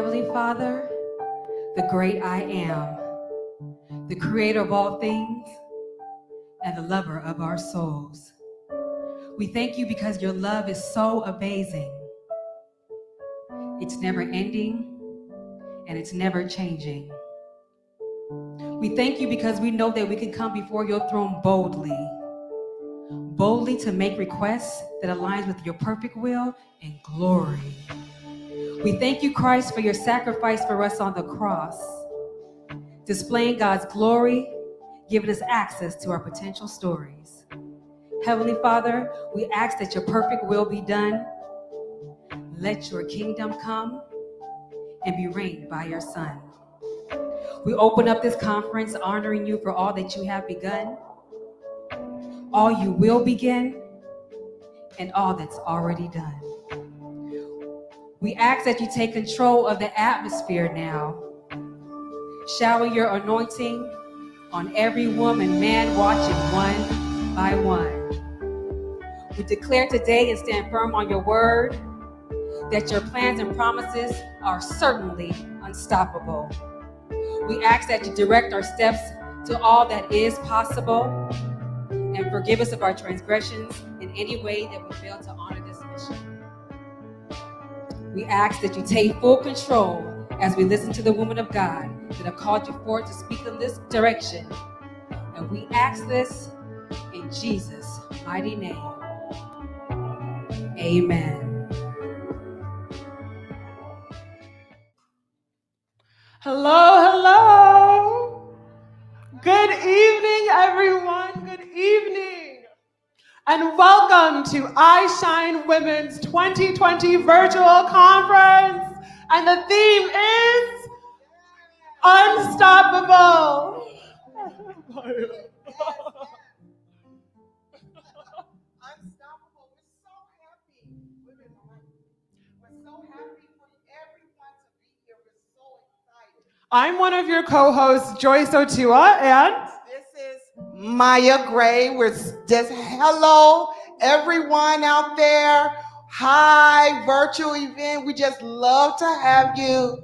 Heavenly Father, the great I am, the creator of all things, and the lover of our souls. We thank you because your love is so amazing. It's never ending and it's never changing. We thank you because we know that we can come before your throne boldly, boldly to make requests that aligns with your perfect will and glory. We thank you, Christ, for your sacrifice for us on the cross, displaying God's glory, giving us access to our potential stories. Heavenly Father, we ask that your perfect will be done. Let your kingdom come and be reigned by your Son. We open up this conference honoring you for all that you have begun, all you will begin, and all that's already done. We ask that you take control of the atmosphere now. Shower your anointing on every woman, man watching one by one. We declare today and stand firm on your word that your plans and promises are certainly unstoppable. We ask that you direct our steps to all that is possible and forgive us of our transgressions in any way that we fail to. We ask that you take full control as we listen to the woman of God that have called you forth to speak in this direction. And we ask this in Jesus' mighty name. Amen. Hello, hello. Good evening, everyone. Good evening. And welcome to I Shine Women's 2020 virtual conference. And the theme is Unstoppable. Unstoppable. We're so happy. Women, we're so happy for everyone to be here. We're so excited. I'm one of your co hosts, Joyce Otua, and Maya Gray. We're just hello, everyone out there. Hi, virtual event. We just love to have you.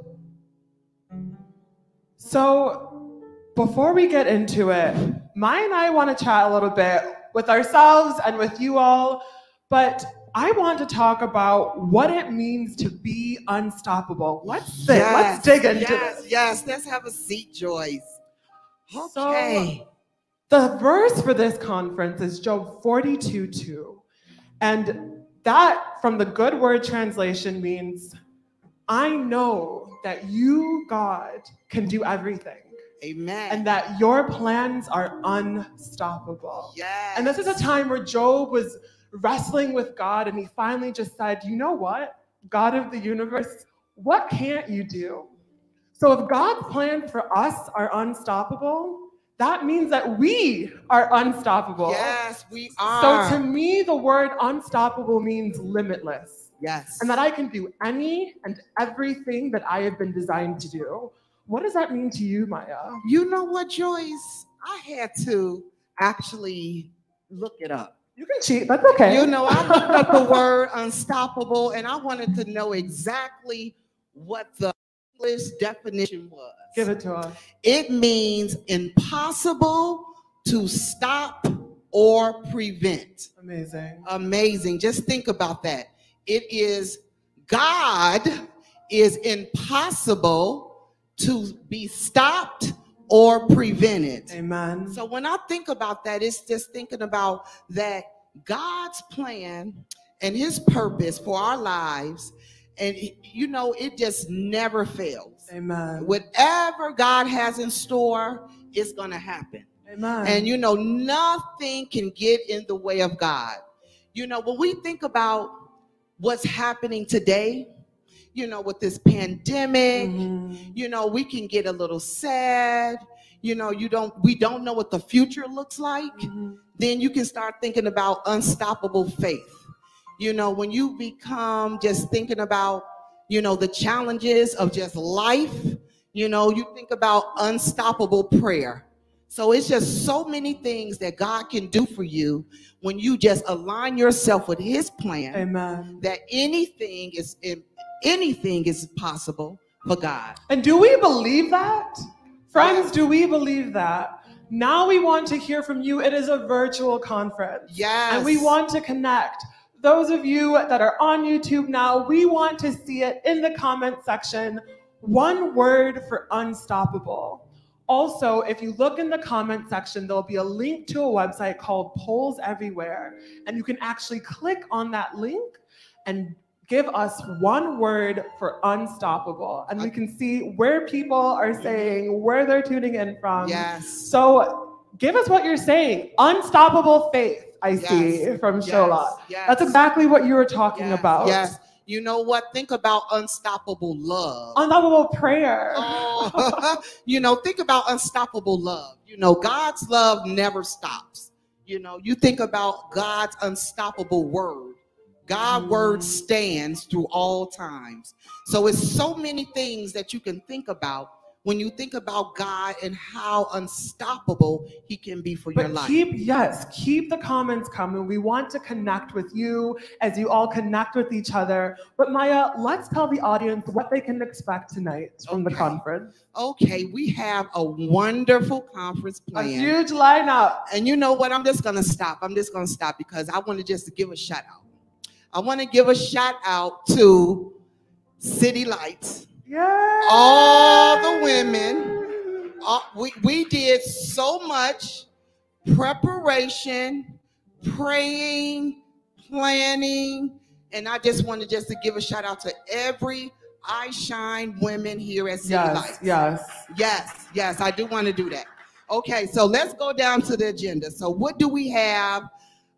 So, before we get into it, Maya and I want to chat a little bit with ourselves and with you all, but I want to talk about what it means to be unstoppable. Let's sit, let's dig into yes, this. yes. Let's have a seat, Joyce. So, Okay. The verse for this conference is Job 42 2. And that, from the good word translation, means I know that you, God, can do everything Amen. and that your plans are unstoppable. yes. And this is a time where Job was wrestling with God and he finally just said, You know what? God of the universe, what can't you do? So if God's plans for us are unstoppable, that means that we are unstoppable. Yes, we are. So to me, the word unstoppable means limitless yes. and that I can do any and everything that I have been designed to do. What does that mean to you, Maya? You know what, Joyce? I had to actually look it up. You can cheat, that's okay. You know, I looked up the word unstoppable and I wanted to know exactly what the English definition was. Give it to us. It means impossible to stop or prevent. Amazing. Amazing. Just think about that. It is God is impossible to be stopped or prevented. Amen. So when I think about that, it's just thinking about that God's plan and his purpose for our lives. And you know, it just never fails. Amen. Whatever God has in store is going to happen. Amen. And you know, nothing can get in the way of God. You know, when we think about what's happening today, you know, with this pandemic, Mhm. you know, we can get a little sad. You know, you don't we don't know what the future looks like. Mhm. Then you can start thinking about unstoppable faith. You know, when you become just thinking about, you know, the challenges of just life, you know, you think about unstoppable prayer. So it's just so many things that God can do for you when you just align yourself with His plan. Amen. That anything is anything is possible for God. And do we believe that? Friends, do we believe that? Now we want to hear from you. It is a virtual conference. Yes. And we want to connect. Those of you that are on YouTube now, we want to see it in the comment section. One word for unstoppable. Also, if you look in the comment section, there'll be a link to a website called Polls Everywhere. And you can actually click on that link and give us one word for unstoppable. And we uh, can see where people are saying, where they're tuning in from. Yes. So give us what you're saying. Unstoppable faith, I Yes. see from Yes. Shola. Yes. That's exactly what you were talking Yes. about. Yes. You know what? Think about unstoppable love. Unstoppable prayer. Oh, you know, think about unstoppable love. You know, God's love never stops. You know, you think about God's unstoppable word. God Mm. word stands through all times. So it's so many things that you can think about when you think about God and how unstoppable he can be for your But life. keep, yes, keep the comments coming. We want to connect with you as you all connect with each other. But Maya, let's tell the audience what they can expect tonight from the conference. okay, we have a wonderful conference A huge lineup. And you know what? I'm just gonna stop. I'm just gonna stop because I want to just give a shout out. I want to give a shout out to City Lights. Yeah. All the women. Uh, we, we did so much preparation, praying, planning, and I just wanted just to give a shout out to every iShine women here at City Yes, Lights. yes. Yes, yes, I do want to do that. Okay, so let's go down to the agenda. So, what do we have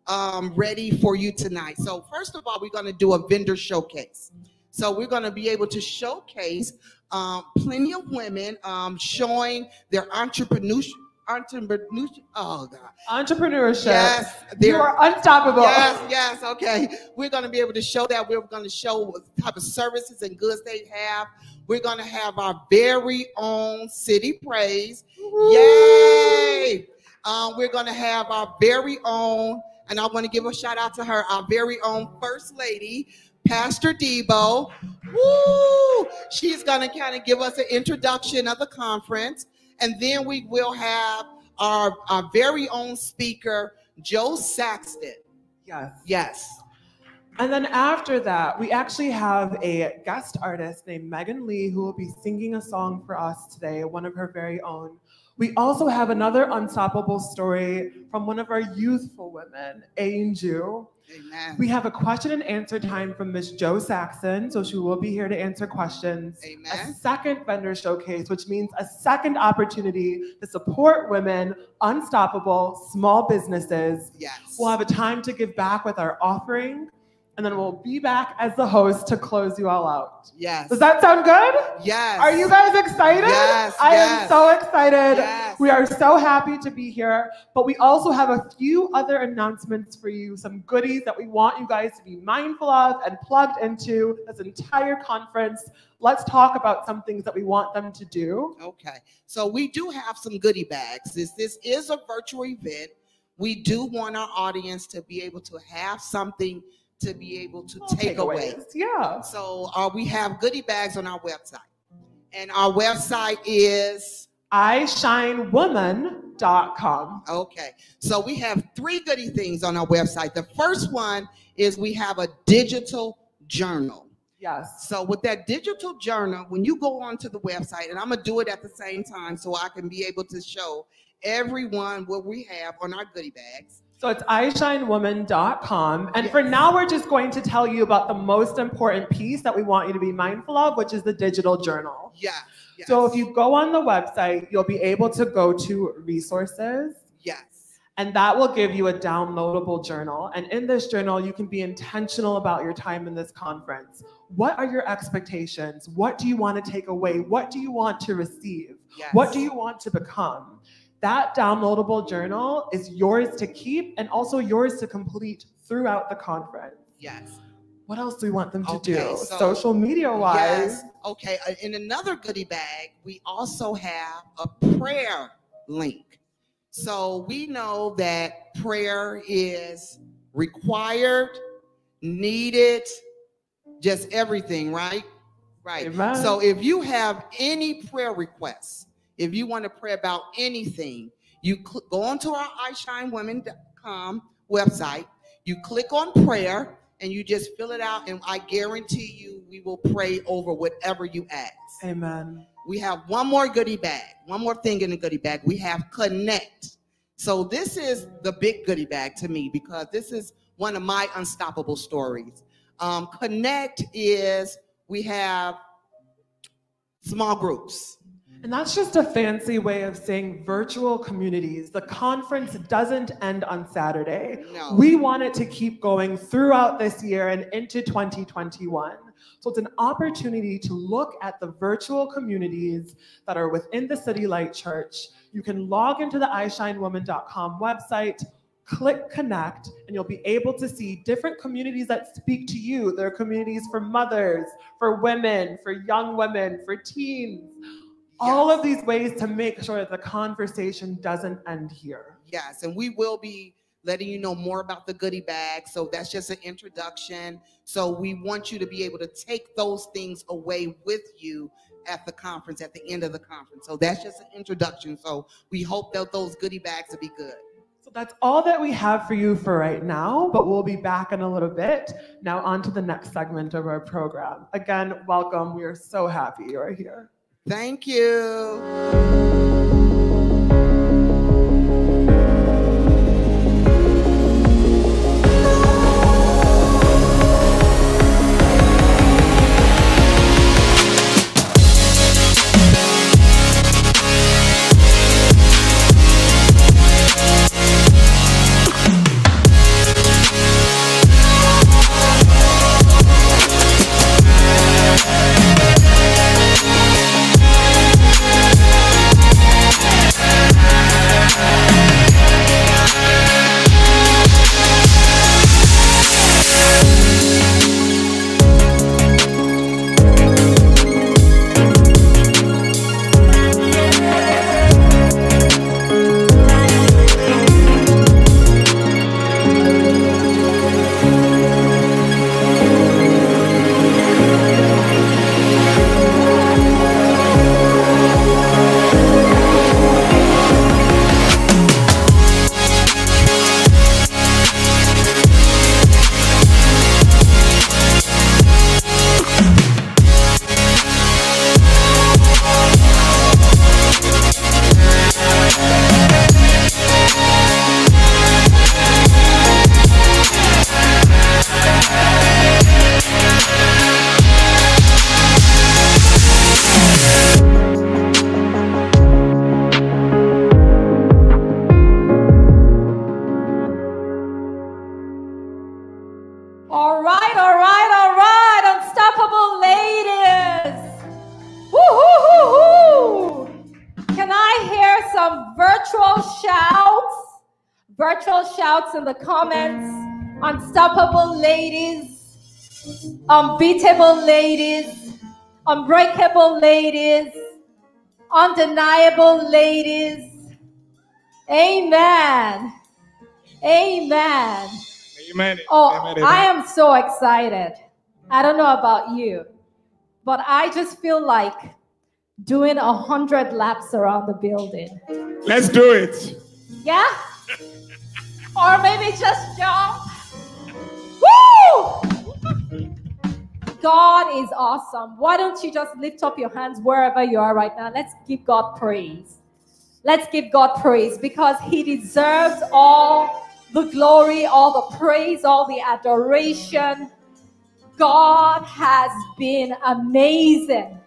um, ready for you tonight? So, first of all, we're going to do a vendor showcase. So, we're going to be able to showcase um, plenty of women um, showing their entrepreneurship. Entrepreneurship. Oh God. Entrepreneurship. Yes, You they're- unstoppable. Yes, yes, okay. We're going to be able to show that. We're going to show what type of services and goods they have. We're going to have our very own city praise. Yay! Um, we're going to have our very own, and I want to give a shout out to her, our very own First Lady, Pastor Debo. Woo! She's going to kind of give us an introduction of the conference, and then we will have our, our very own speaker, Joe Saxton. Yes. Yes. And then after that, we actually have a guest artist named Megan Lee who will be singing a song for us today, one of her very own. We also have another unstoppable story from one of our youthful women, Angel. Amen. We have a question and answer time from Miss Joe Saxon, so she will be here to answer questions. A second vendor showcase, which means a second opportunity to support women, unstoppable, small businesses. Yes. We'll have a time to give back with our offering, and then we'll be back as the host to close you all out. yes. Does that sound good? yes. Are you guys excited? Yes, I am so excited. Yes. We are so happy to be here, but we also have a few other announcements for you, some goodies that we want you guys to be mindful of and plugged into this entire conference. Let's talk about some things that we want them to do. Okay. So we do have some goodie bags. This this is a virtual event. We do want our audience to be able to have something to be able to take away. Yeah. So uh, we have goodie bags on our website. And our website is iShineWoman.com. okay. So we have three goodie things on our website. The first one is we have a digital journal. Yes. So with that digital journal, when you go onto the website, and I'm gonna do it at the same time so I can be able to show everyone what we have on our goodie bags. So it's iShineWoman.com. And for now, we're just going to tell you about the most important piece that we want you to be mindful of, which is the digital journal. Yes. yes. So if you go on the website, you'll be able to go to resources, yes. and that will give you a downloadable journal. And in this journal, you can be intentional about your time in this conference. What are your expectations? What do you want to take away? What do you want to receive? Yes. What do you want to become? That downloadable journal is yours to keep and also yours to complete throughout the conference. Yes. What else do we want them to Okay, do? so- Social media wise. Yes. Okay. uh, In another goodie bag, we also have a prayer link. So we know that prayer is required, needed, just everything, right? Right. Amen. So if you have any prayer requests, if you want to pray about anything, you cl- go onto our iShineWomen.com website, you click on prayer, and you just fill it out, and I guarantee you we will pray over whatever you ask. Amen. We have one more goodie bag, one more thing in the goodie bag. We have Connect. So this is the big goodie bag to me because this is one of my unstoppable stories. Um, Connect is we have small groups. And that's just a fancy way of saying virtual communities. The conference doesn't end on Saturday. No. We want it to keep going throughout this year and into 2021. So it's an opportunity to look at the virtual communities that are within the City Light Church. You can log into the iShineWoman.com website, click connect, and you'll be able to see different communities that speak to you. There are communities for mothers, for women, for young women, for teens. All of these ways to make sure that the conversation doesn't end here. Yes, and we will be letting you know more about the goodie bag. So that's just an introduction. So we want you to be able to take those things away with you at the conference, at the end of the conference. So that's just an introduction. So we hope that those goodie bags will be good. So that's all that we have for you for right now, but we'll be back in a little bit. Now, on to the next segment of our program. Again, welcome. We are so happy you are here. Thank you. Unbeatable ladies, unbreakable ladies, undeniable ladies. Amen. Amen. Amen. Oh, Amen. I am so excited. I don't know about you, but I just feel like doing a hundred laps around the building. Let's do it. Yeah? or maybe just jump. Woo! God is awesome. Why don't you just lift up your hands wherever you are right now? Let's give God praise. Let's give God praise because He deserves all the glory, all the praise, all the adoration. God has been amazing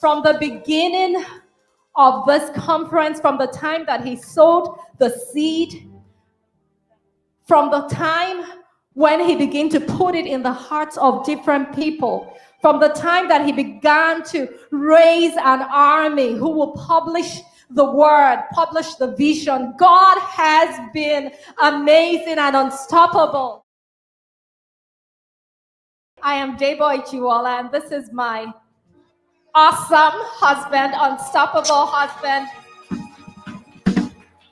from the beginning of this conference, from the time that He sowed the seed, from the time when He began to put it in the hearts of different people, from the time that He began to raise an army who will publish the word, publish the vision. God has been amazing and unstoppable. I am Debo Ichiwala, and this is my awesome husband, unstoppable husband.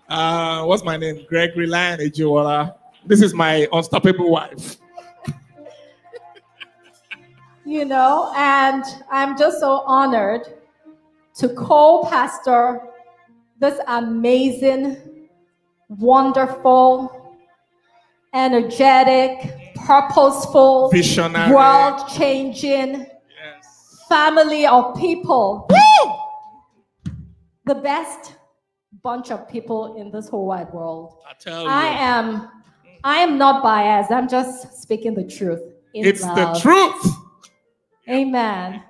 Uh, what's my name? Gregory Lion Ejiwala. This is my unstoppable wife. you know, and I'm just so honored to co pastor this amazing, wonderful, energetic, purposeful, Visionary. world changing Yes. family of people. The best bunch of people in this whole wide world. I tell you. I am I am not biased. I'm just speaking the truth. it's love. the truth. Amen.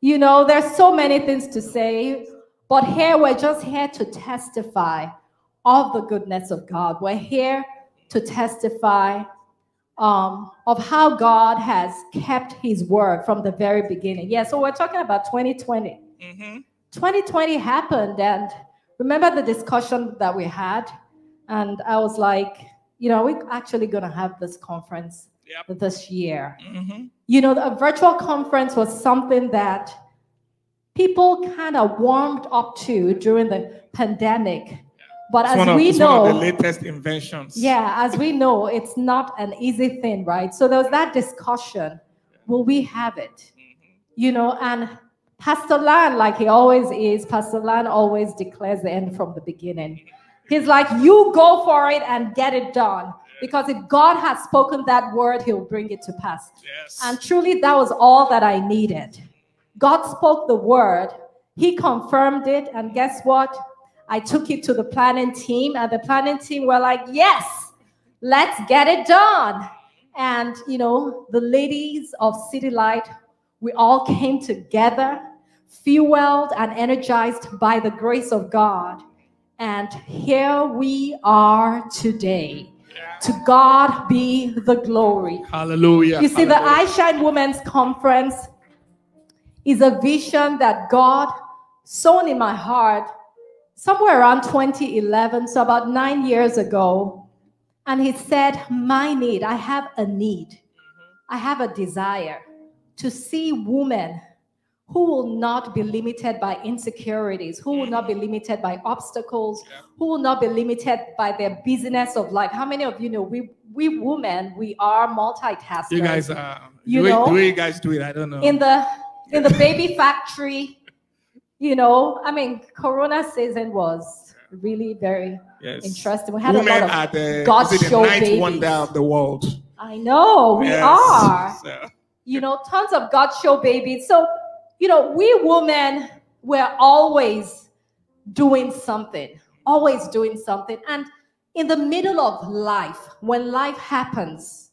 You know, there's so many things to say, but here we're just here to testify of the goodness of God. We're here to testify um, of how God has kept his word from the very beginning. Yeah, so we're talking about 2020. hmm 2020 happened, and remember the discussion that we had? And I was like, you know, we're actually going to have this conference Yep. this year hmm you know, a virtual conference was something that people kind of warmed up to during the pandemic. But It's, as one of, we it's one of the latest inventions. yeah, as we know, it's not an easy thing, right? So there was that discussion. Will we have it? Mhm. You know, and Pastor Lan, like he always is, Pastor Lan always declares the end from the beginning. He's like, you go for it and get it done. Because if God has spoken that word, he'll bring it to pass. Yes. And truly, that was all that I needed. God spoke the word, He confirmed it. And guess what? I took it to the planning team, and the planning team were like, Yes, let's get it done. And, you know, the ladies of City Light, we all came together, fueled and energized by the grace of God. And here we are today. To God be the glory. Hallelujah. You see, the Hallelujah. I Shine Women's Conference is a vision that God sown in my heart somewhere around 2011, so about nine years ago. And He said, My need, I have a need, I have a desire to see women who will not be limited by insecurities, who will not be limited by obstacles, Yeah. who will not be limited by their busyness of life. How many of you know we we women we are multitaskers? You guys, uh, You the, way, know? the way you guys do it, I don't know. in the in the baby factory, you know, I mean, Corona season was really very yes. interesting. We had Women a lot are of. the, God show ninth babies. wonder of the world. I know we Yes. are. So, you know, tons of God show babies. So, you know, we women, we're always doing something, always doing something. And in the middle of life, when life happens,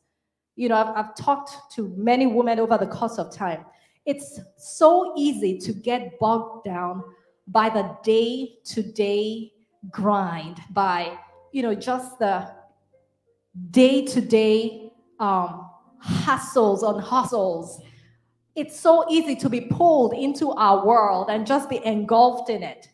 you know, I've, I've talked to many women over the course of time. It's so easy to get bogged down by the day to day grind, by, you know, just the day to day um, hustles on hustles. It's so easy to be pulled into our world and just be engulfed in it.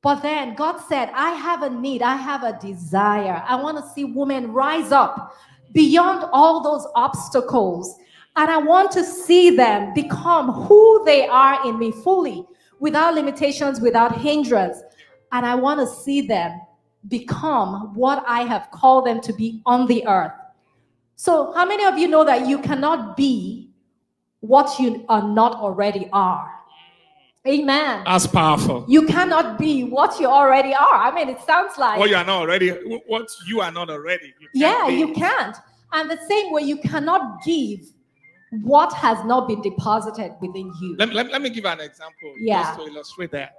But then God said, I have a need, I have a desire. I want to see women rise up beyond all those obstacles. And I want to see them become who they are in me fully, without limitations, without hindrance. And I want to see them become what I have called them to be on the earth. So, how many of you know that you cannot be what you are not already are? Amen. that's powerful. You cannot be what you already are. I mean, it sounds like, What you are not already, what you are not already. You yeah, be. you can't. And the same way, you cannot give what has not been deposited within you. Let, let, let me give an example Yeah. just to illustrate that.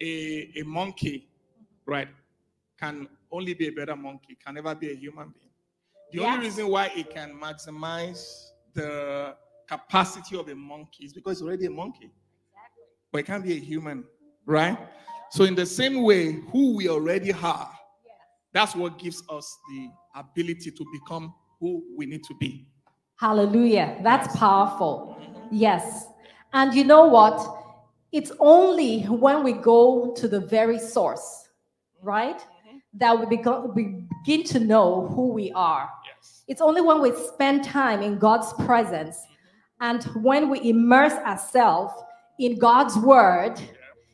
A, a monkey, right, can only be a better monkey, can never be a human being. The Yes. only reason why it can maximize the capacity of a monkey is because it's already a monkey. But it can't be a human, right? So, in the same way, who we already are, that's what gives us the ability to become who we need to be. Hallelujah. That's powerful. Mm-hmm. Yes. And you know what? It's only when we go to the very source, right? Mm-hmm. That we, beco- we begin to know who we are. Yes. It's only when we spend time in God's presence and when we immerse ourselves in God's word,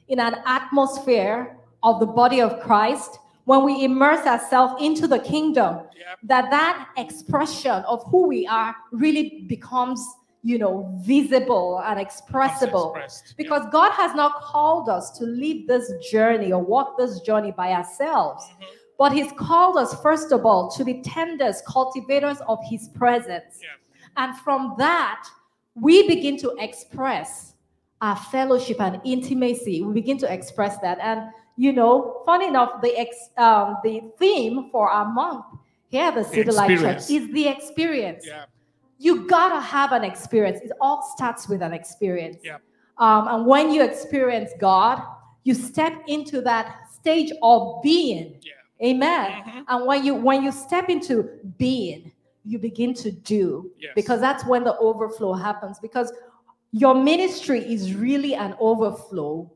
in an atmosphere of the body of Christ, when we immerse ourselves into the kingdom, Yep. that that expression of who we are really becomes, you know, visible and expressible. Yeah. Because God has not called us to live this journey or walk this journey by ourselves, Mhm. but He's called us, first of all, to be tenders, cultivators of His presence. Yeah. And from that, we begin to express our fellowship and intimacy. We begin to express that. And, you know, funny enough, the, ex, um, the theme for our month here at the City Light Church is the experience Yeah. you gotta have an experience. It all starts with an experience. Yeah. Um, and when you experience God, you step into that stage of being. Yeah. Amen. Mhm. And when you when you step into being, you begin to do Yes. because that's when the overflow happens. Because your ministry is really an overflow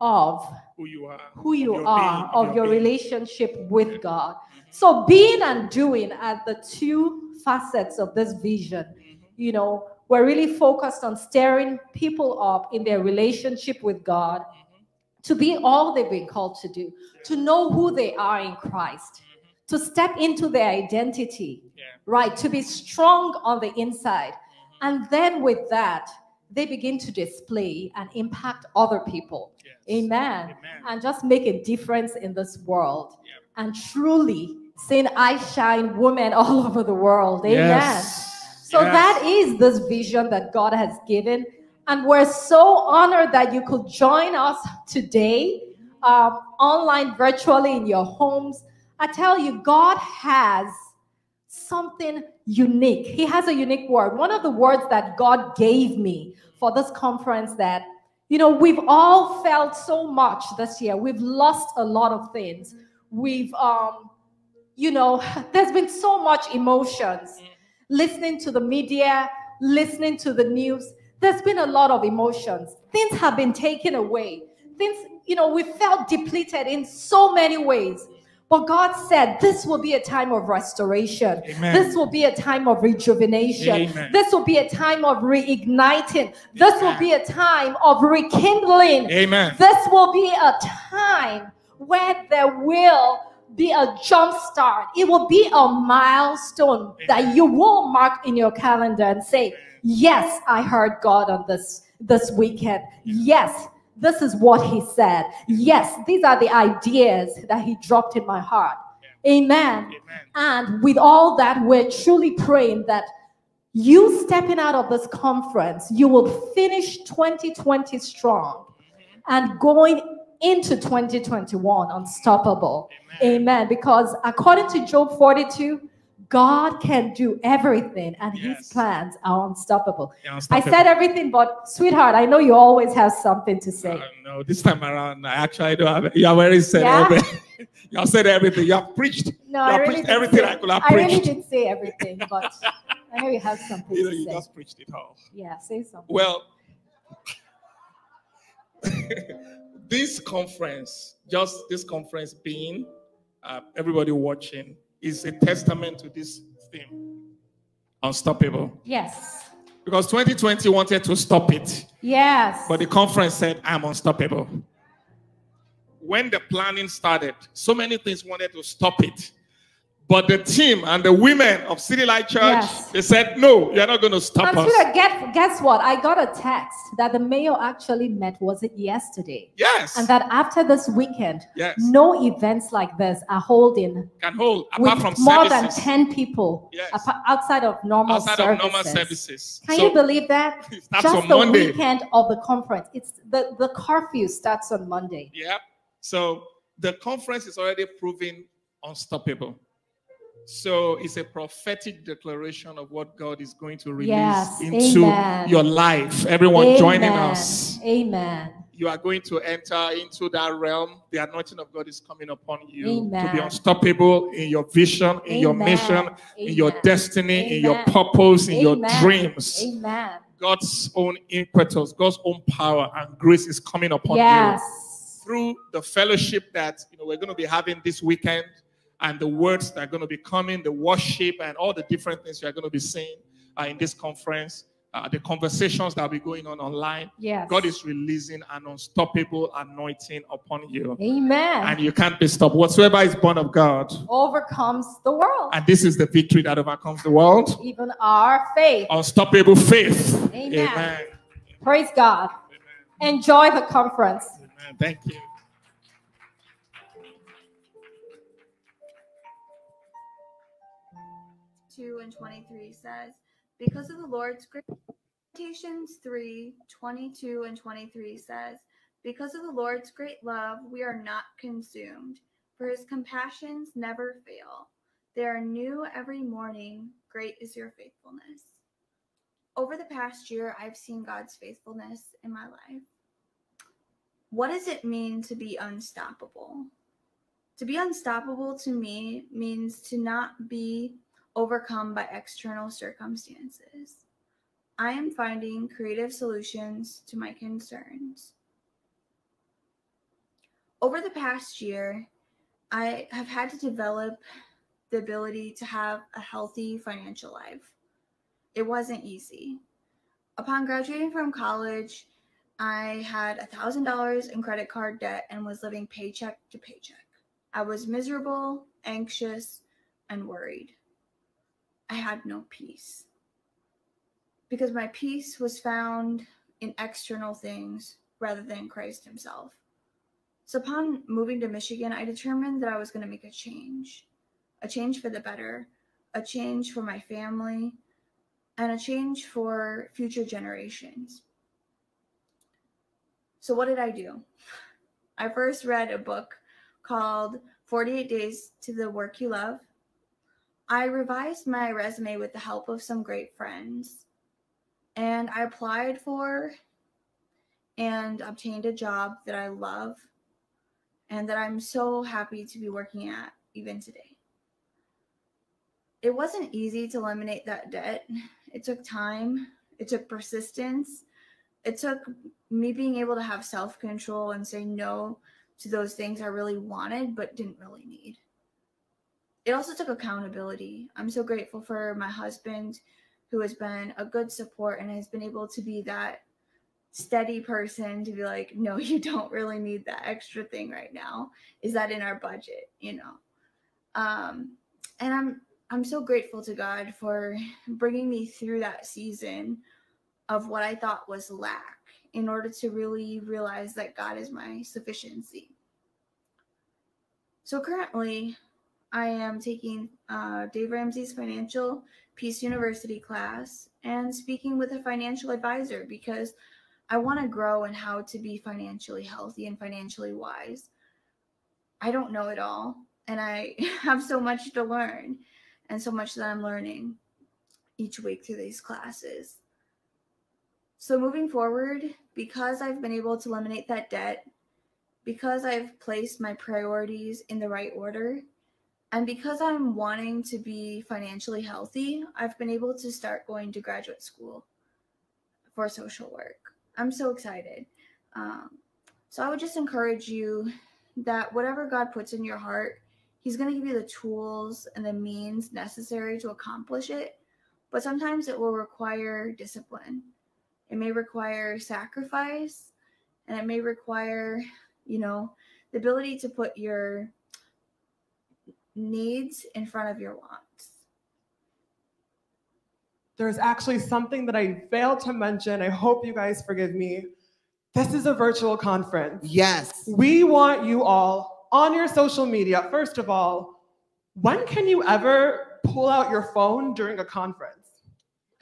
of Who you are. who you your are, being, of your being. relationship with God. So being and doing are the two facets of this vision. Mhm. You know, we're really focused on stirring people up in their relationship with God Mhm. to be all they've been called to do, to know who they are in Christ, Mhm. to step into their identity, Yeah. right? To be strong on the inside. Mhm. And then with that, they begin to display and impact other people. Yes. Amen. Amen. And just make a difference in this world. Yeah. And truly seeing I shine women all over the world. Amen. Yes. So Yes. that is this vision that God has given. And we're so honored that you could join us today, um, online, virtually in your homes. I tell you, God has something unique. He has a unique word. One of the words that God gave me for this conference that, you know, we've all felt so much this year. We've lost a lot of things. We've, um, you know, there's been so much emotions. Listening to the media, listening to the news, there's been a lot of emotions. Things have been taken away. Things, you know, we felt depleted in so many ways. But God said this will be a time of restoration. Amen. This will be a time of rejuvenation. Amen. This will be a time of reigniting. This will be a time of rekindling. Amen. This will be a time where there will be a jump start. It will be a milestone that you will mark in your calendar and say, Yes, I heard God on this this weekend. Yes, this is what He said. Yes, these are the ideas that He dropped in my heart. Amen. Amen. And with all that, we're truly praying that you stepping out of this conference, you will finish 2020 strong mm-hmm. and going into 2021 unstoppable. Amen. Amen. Because according to Job 42, God can do everything and his plans are unstoppable. Yeah, I said everything, but sweetheart, I know you always have something to say. Uh, no, this time around, I actually don't have. It. You have already said Yeah? everything. you have said everything. You have preached. No, you I really preached everything say, I could have I really preached. didn't say everything, but I know you have something You know, you say. just preached it all. Yeah, say something. Well, this conference, just this conference being, uh, everybody watching, is a testament to this theme unstoppable. Yes. Because 2020 wanted to stop it, Yes. but the conference said, I'm unstoppable. When the planning started, so many things wanted to stop it. But the team and the women of City Light Church, Yes. they said, No, you're not going to stop us. guess, guess what? I got a text that the mayor actually met, was it yesterday? Yes. And that after this weekend, yes. no events like this are holding Can hold apart with from more services. than 10 people Yes. apa- outside of normal outside services. of normal services. Can so you believe that? it starts Just on the Monday. weekend of the conference. It's the, the curfew starts on Monday. Yeah. So the conference is already proving unstoppable. So it's a prophetic declaration of what God is going to release Yes. into Amen. your life. Everyone joining us. Amen. You are going to enter into that realm. The anointing of God is coming upon you to be unstoppable in your vision, in your Amen. mission, in your Amen. destiny, in your purpose, in your dreams. Amen. God's own impetus, God's own power and grace is coming upon you through the fellowship that you know we're going to be having this weekend and the words that are going to be coming, the worship and all the different things you're going to be seeing uh, in this conference. uh, the conversations that will be going on online. Yes. God is releasing an unstoppable anointing upon you. Amen. And you can't be stopped. Whatsoever is born of God. Overcomes the world. And this is the victory that overcomes the world. Even our faith. Unstoppable faith. Amen. Amen. Praise God. Enjoy the conference. Amen. Thank you. Two and twenty-three says, because of the Lord's great Lamentations 3, 22 and 23 says, Because of the Lord's great love, we are not consumed, for his compassions never fail. They are new every morning. Great is your faithfulness. Over the past year, I've seen God's faithfulness in my life. What does it mean to be unstoppable? To be unstoppable to me means to not be overcome by external circumstances. I am finding creative solutions to my concerns. Over the past year, I have had to develop the ability to have a healthy financial life. It wasn't easy. Upon graduating from college, I had $1,000 in credit card debt and was living paycheck to paycheck. I was miserable, anxious, and worried. I had no peace because my peace was found in external things rather than Christ Himself. So, upon moving to Michigan, I determined that I was going to make a change a change for the better, a change for my family, and a change for future generations. So, what did I do? I first read a book called 48 Days to the Work You Love. I revised my resume with the help of some great friends and I applied for and obtained a job that I love and that I'm so happy to be working at even today. It wasn't easy to eliminate that debt. It took time, it took persistence, it took me being able to have self control and say no to those things I really wanted but didn't really need. It also took accountability. I'm so grateful for my husband who has been a good support and has been able to be that steady person to be like, no, you don't really need that extra thing right now. Is that in our budget? You know. Um, and I'm I'm so grateful to God for bringing me through that season of what I thought was lack in order to really realize that God is my sufficiency. So currently, I am taking uh, Dave Ramsey's financial Peace University class and speaking with a financial advisor because I want to grow in how to be financially healthy and financially wise. I don't know it all, and I have so much to learn and so much that I'm learning each week through these classes. So, moving forward, because I've been able to eliminate that debt, because I've placed my priorities in the right order, and because I'm wanting to be financially healthy, I've been able to start going to graduate school for social work. I'm so excited. Um, so I would just encourage you that whatever God puts in your heart, He's going to give you the tools and the means necessary to accomplish it. But sometimes it will require discipline. It may require sacrifice, and it may require, you know, the ability to put your needs in front of your wants. There's actually something that I failed to mention. I hope you guys forgive me. This is a virtual conference. Yes. We want you all on your social media. First of all, when can you ever pull out your phone during a conference?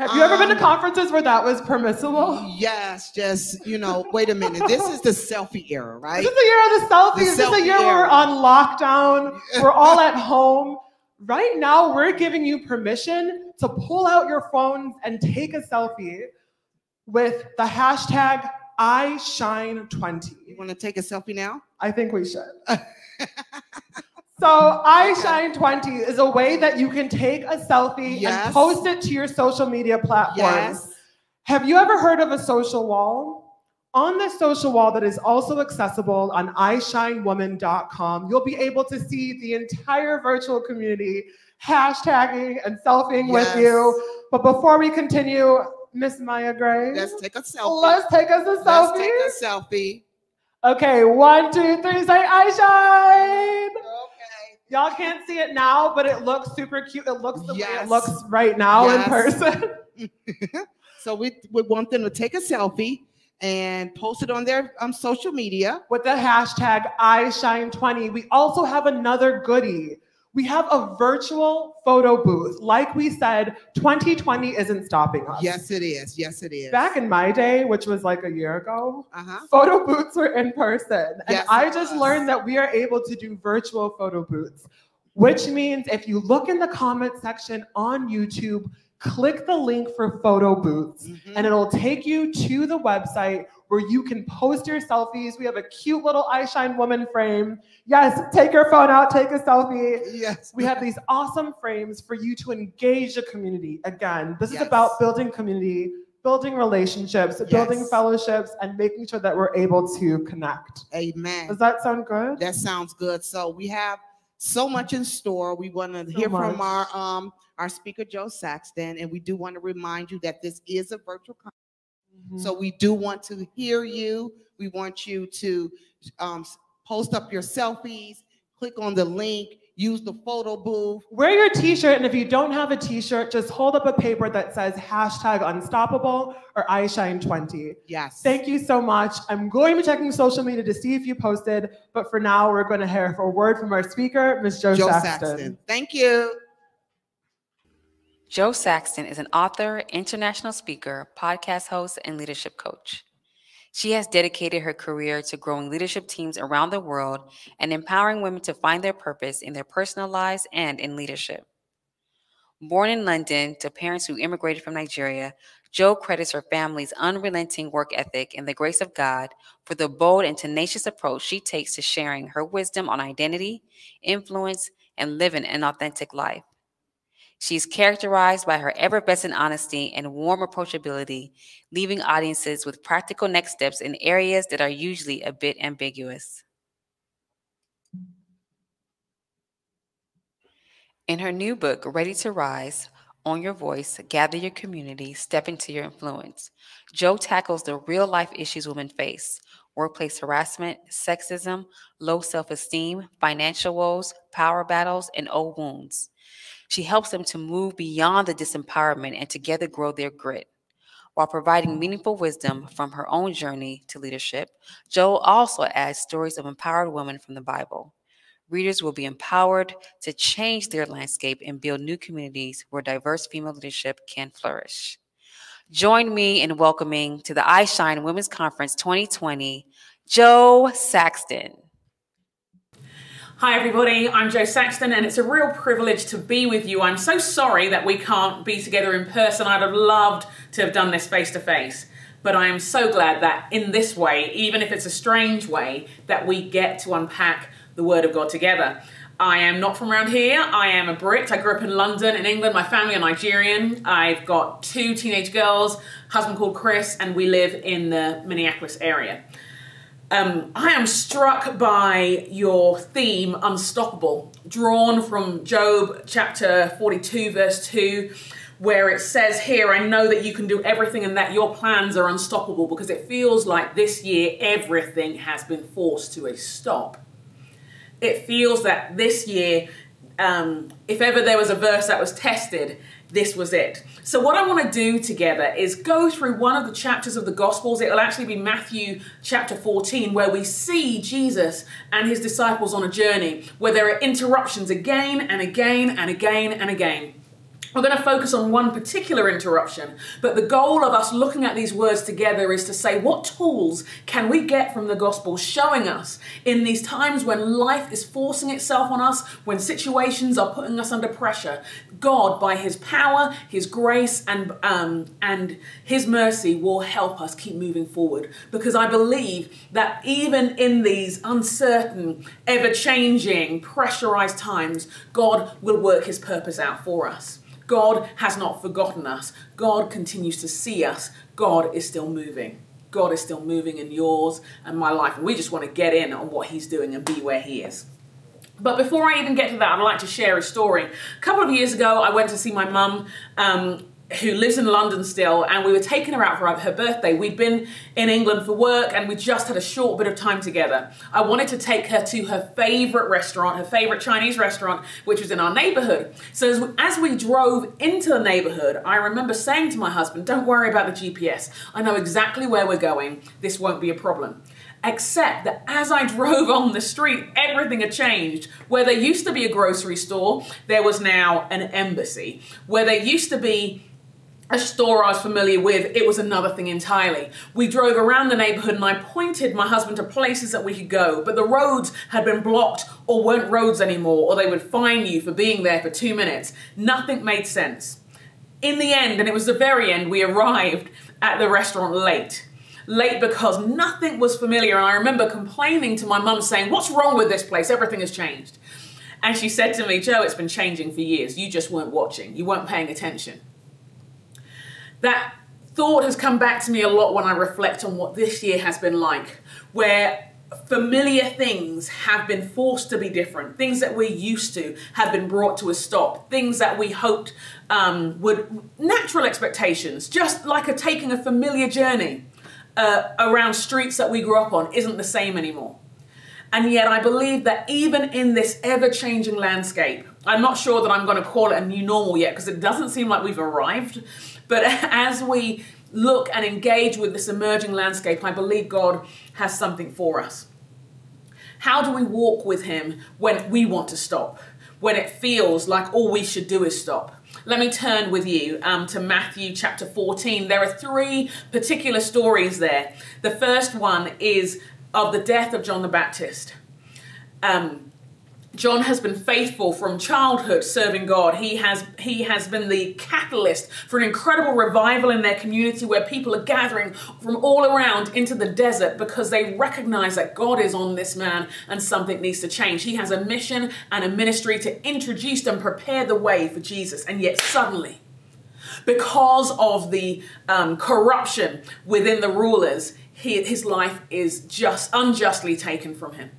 Have you ever been to Um, conferences where that was permissible? Yes, just, you know, wait a minute. This is the selfie era, right? This is the year of the selfies? The Is this the selfie year where we're on lockdown? We're all at home. Right now, we're giving you permission to pull out your phones and take a selfie with the hashtag iShine20. You want to take a selfie now? I think we should. So iShine20 is a way that you can take a selfie Yes. and post it to your social media platforms. Yes. Have you ever heard of a social wall? On the social wall that is also accessible on iShineWoman.com, you'll be able to see the entire virtual community hashtagging and selfieing with Yes. you. But before we continue, Miss Maya Gray? Let's take a selfie. Let's take us a selfie. Let's take a selfie. Okay, one, two, three, say I shine. Y'all can't see it now, but it looks super cute. It looks the way it looks right now in person. So we, we want them to take a selfie and post it on their um, social media. with the hashtag iShine20. We also have another goodie. We have a virtual photo booth. Like we said, 2020 isn't stopping us. Yes, it is. Yes, it is. Back in my day, which was like a year ago, uh-huh. photo booths were in person. And Yes, I just learned that we are able to do virtual photo booths, which means if you look in the comment section on YouTube, click the link for photo booths Mhm. and it'll take you to the website where you can post your selfies. We have a cute little iShine woman frame. Yes, take your phone out, take a selfie. Yes. We have these awesome frames for you to engage the community. Again, this Yes. is about building community, building relationships, building fellowships, and making sure that we're able to connect. Amen. Does that sound good? That sounds good. So we have so much in store. We want to hear from our um our speaker Jo Saxton, and we do want to remind you that this is a virtual Mhm. So we do want to hear you. We want you to um, post up your selfies, click on the link, use the photo booth. Wear your t-shirt, and if you don't have a t-shirt, just hold up a paper that says hashtag unstoppable or iShine20. Yes. Thank you so much. I'm going to be checking social media to see if you posted, but for now, we're going to hear a word from our speaker, Ms. Jo, Joe Saxton. Saxton. Thank you. Jo Saxton is an author, international speaker, podcast host, and leadership coach. She has dedicated her career to growing leadership teams around the world and empowering women to find their purpose in their personal lives and in leadership. Born in London to parents who immigrated from Nigeria, Jo credits her family's unrelenting work ethic and the grace of God for the bold and tenacious approach she takes to sharing her wisdom on identity, influence, and living an authentic life. She's characterized by her effervescent honesty and warm approachability, leaving audiences with practical next steps in areas that are usually a bit ambiguous. In her new book, Ready to Rise, Own Your Voice, Gather Your Community, Step into Your Influence, Jo tackles the real life issues women face workplace harassment, sexism, low self esteem, financial woes, power battles, and old wounds. She helps them to move beyond the disempowerment and together grow their grit. While providing meaningful wisdom from her own journey to leadership, Jo also adds stories of empowered women from the Bible. Readers will be empowered to change their landscape and build new communities where diverse female leadership can flourish. Join me in welcoming to the iShine Women's Conference 2020, Jo Saxton. Hi, everybody. I'm Jo Saxton, and it's a real privilege to be with you. I'm so sorry that we can't be together in person. I'd have loved to have done this face to face. But I am so glad that in this way, even if it's a strange way, that we get to unpack the Word of God together. I am not from around here. I am a Brit. I grew up in London, in England. My family are Nigerian. I've got two teenage girls, husband called Chris, and we live in the Minneapolis area. Um, I am struck by your theme, unstoppable, drawn from Job chapter 42, verse 2, where it says here, I know that you can do everything and that your plans are unstoppable because it feels like this year everything has been forced to a stop. It feels that this year, um, if ever there was a verse that was tested, this was it. So, what I want to do together is go through one of the chapters of the Gospels. It will actually be Matthew chapter 14, where we see Jesus and his disciples on a journey where there are interruptions again and again and again and again. We're going to focus on one particular interruption, but the goal of us looking at these words together is to say, what tools can we get from the gospel showing us in these times when life is forcing itself on us, when situations are putting us under pressure? God, by His power, His grace, and um, and His mercy, will help us keep moving forward. Because I believe that even in these uncertain, ever-changing, pressurized times, God will work His purpose out for us. God has not forgotten us. God continues to see us. God is still moving. God is still moving in yours and my life. And we just want to get in on what He's doing and be where He is. But before I even get to that, I'd like to share a story. A couple of years ago, I went to see my mum. Um, who lives in London still, and we were taking her out for her birthday. We'd been in England for work, and we just had a short bit of time together. I wanted to take her to her favorite restaurant, her favorite Chinese restaurant, which was in our neighborhood. So as we, as we drove into the neighborhood, I remember saying to my husband, "Don't worry about the GPS. I know exactly where we're going. This won't be a problem." Except that as I drove on the street, everything had changed. Where there used to be a grocery store, there was now an embassy. Where there used to be a store I was familiar with, it was another thing entirely. We drove around the neighborhood and I pointed my husband to places that we could go, but the roads had been blocked or weren't roads anymore, or they would fine you for being there for two minutes. Nothing made sense. In the end, and it was the very end, we arrived at the restaurant late late because nothing was familiar. And I remember complaining to my mum saying, What's wrong with this place? Everything has changed. And she said to me, Jo, it's been changing for years. You just weren't watching, you weren't paying attention. That thought has come back to me a lot when I reflect on what this year has been like, where familiar things have been forced to be different. Things that we're used to have been brought to a stop. Things that we hoped um, would natural expectations, just like a taking a familiar journey uh, around streets that we grew up on isn't the same anymore. And yet, I believe that even in this ever changing landscape, I'm not sure that I'm going to call it a new normal yet because it doesn't seem like we've arrived. But as we look and engage with this emerging landscape, I believe God has something for us. How do we walk with Him when we want to stop? When it feels like all we should do is stop? Let me turn with you um, to Matthew chapter 14. There are three particular stories there. The first one is of the death of John the Baptist. Um, John has been faithful from childhood serving God. He has, he has been the catalyst for an incredible revival in their community where people are gathering from all around into the desert because they recognize that God is on this man and something needs to change. He has a mission and a ministry to introduce and prepare the way for Jesus. And yet, suddenly, because of the um, corruption within the rulers, he, his life is just unjustly taken from him.